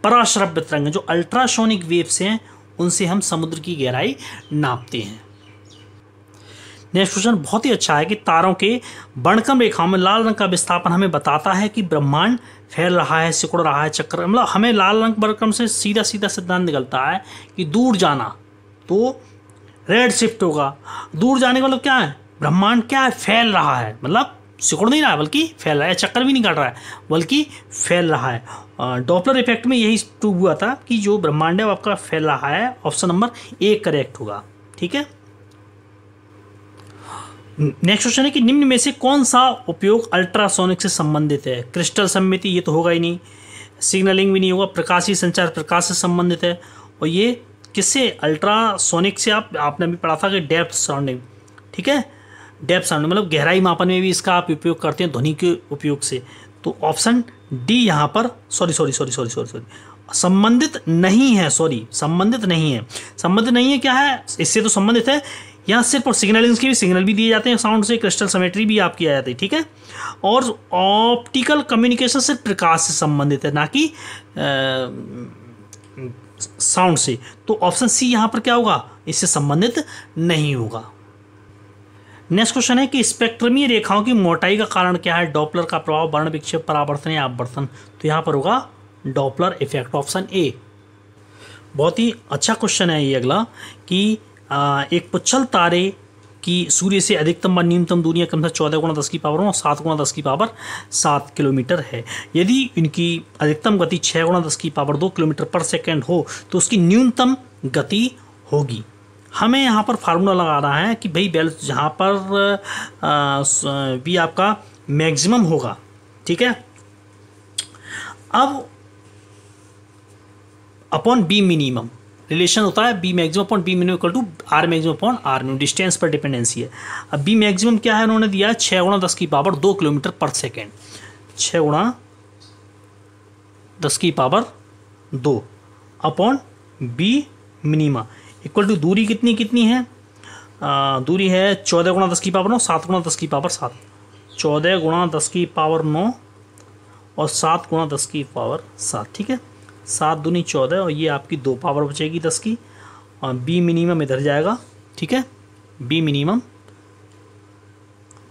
पराश्रव्य तरंग जो अल्ट्रासोनिक वेव्स हैं उनसे हम समुद्र की गहराई नापते हैं नेक्स्ट क्वेश्चन बहुत ही अच्छा है कि तारों के बणकम रेखाओं में लाल रंग का विस्थापन हमें बताता है कि ब्रह्मांड फैल रहा है सिकुड़ रहा है चक्र मतलब हमें लाल रंग बणकम से सीधा सीधा सिद्धांत निकलता है कि दूर जाना तो रेड शिफ्ट होगा दूर जाने का मतलब क्या है ब्रह्मांड क्या है फैल रहा है मतलब सिकुड़ नहीं रहा है बल्कि फैल रहा है चक्कर भी नहीं काट रहा है बल्कि फैल रहा है डॉपलर इफेक्ट में यही प्रूव हुआ था कि जो ब्रह्मांड है वो आपका फैल रहा है ऑप्शन नंबर ए करेक्ट होगा ठीक है नेक्स्ट क्वेश्चन है कि निम्न में से कौन सा उपयोग अल्ट्रासोनिक से संबंधित है क्रिस्टल सम्मिति ये तो होगा ही नहीं सिग्नलिंग भी नहीं होगा प्रकाशी संचार प्रकाश से संबंधित है और ये किससे अल्ट्रासोनिक से आप आपने अभी पढ़ा था कि डेप्थ साउंडिंग ठीक है डेप्थ साउंड मतलब गहराई मापन में भी इसका आप उपयोग करते हैं ध्वनि के उपयोग से तो ऑप्शन डी यहाँ पर sorry sorry sorry sorry sorry sorry संबंधित नहीं है सॉरी संबंधित नहीं है संबंधित नहीं है क्या है इससे तो संबंधित है यहाँ सिर्फ और सिग्नल के भी सिग्नल भी दिए जाते हैं साउंड से क्रिस्टल समेट्री भी आपकी आ जाती है ठीक है और ऑप्टिकल कम्युनिकेशन सिर्फ प्रकाश से संबंधित है ना कि साउंड से तो ऑप्शन सी यहाँ पर क्या होगा इससे संबंधित नहीं होगा नेक्स्ट क्वेश्चन है कि स्पेक्ट्रमीय रेखाओं की मोटाई का कारण क्या है डॉपलर का प्रभाव वर्ण विक्षेप परावर्तन या अपवर्तन तो यहाँ पर होगा डॉपलर इफेक्ट ऑप्शन ए बहुत ही अच्छा क्वेश्चन है ये अगला कि एक पुच्छल तारे की सूर्य से अधिकतम व न्यूनतम दूरियाँ क्रमशः चौदह गुणा दस की पावर और सात गुणा दस की पावर सात किलोमीटर है यदि इनकी अधिकतम गति छः गुणा दस की पावर दो किलोमीटर पर सेकेंड हो तो उसकी न्यूनतम गति होगी हमें यहाँ पर फार्मूला लगा रहा है कि भाई बैलेंस जहाँ पर भी आपका मैक्सिमम होगा ठीक है अब अपॉन बी मिनिमम रिलेशन होता है B maximum upon B minimum equal to R maximum upon R minimum distance पर डिपेंडेंसी है अब बी मैक्सिमम क्या है उन्होंने दिया है छः गुणा दस की पावर दो किलोमीटर पर सेकेंड छः गुणा दस की पावर दो upon B minima equal to दूरी कितनी कितनी है आ, दूरी है चौदह गुणा दस की पावर नौ सात गुणा दस की पावर सात चौदह गुणा दस की पावर नौ और सात गुणा दस की पावर सात ठीक है सात दूनी चौदह और ये आपकी दो पावर बचेगी दस की और बी मिनिमम इधर जाएगा ठीक है बी मिनिमम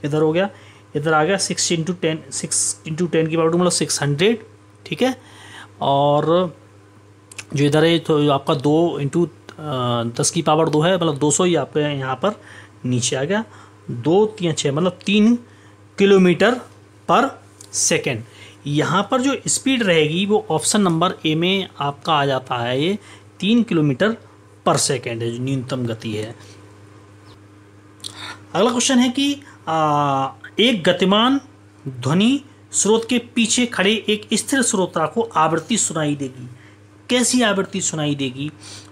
इधर हो गया इधर आ गया six into ten six into ten की पावर टू मतलब सिक्स हंड्रेड ठीक है और जो इधर है तो आपका दो इंटू दस की पावर दो है मतलब दो सौ ही आपके यहाँ पर नीचे आ गया दो तीन छः मतलब तीन किलोमीटर पर सेकेंड यहाँ पर जो स्पीड रहेगी वो ऑप्शन नंबर ए में आपका आ जाता है ये तीन किलोमीटर पर सेकेंड है जो न्यूनतम गति है अगला क्वेश्चन है कि आ, एक गतिमान ध्वनि स्रोत के पीछे खड़े एक स्थिर श्रोता को आवृत्ति सुनाई देगी कैसी आवृत्ति सुनाई देगी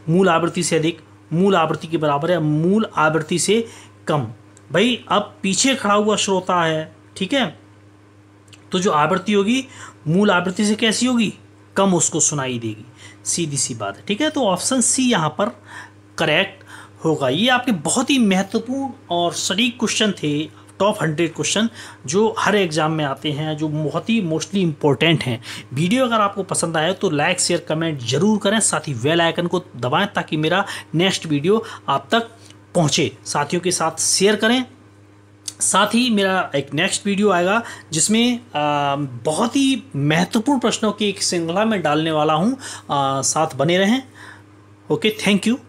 मूल आवृत्ति से अधिक मूल आवृत्ति के बराबर है मूल आवृत्ति से कम भाई अब पीछे खड़ा हुआ श्रोता है ठीक है तो जो आवृत्ति होगी मूल आवृत्ति से कैसी होगी कम उसको सुनाई देगी सीधी सी बात है ठीक है तो ऑप्शन सी यहाँ पर करेक्ट होगा ये आपके बहुत ही महत्वपूर्ण और सटीक क्वेश्चन थे टॉप हंड्रेड क्वेश्चन जो हर एग्ज़ाम में आते हैं जो बहुत ही मोस्टली इंपॉर्टेंट हैं वीडियो अगर आपको पसंद आए तो लाइक शेयर कमेंट जरूर करें साथ ही वेल आइकन को दबाएं ताकि मेरा नेक्स्ट वीडियो आप तक पहुँचे साथियों के साथ शेयर करें साथ ही मेरा एक नेक्स्ट वीडियो आएगा जिसमें बहुत ही महत्वपूर्ण प्रश्नों की एक श्रृंखला में डालने वाला हूँ साथ बने रहें ओके थैंक यू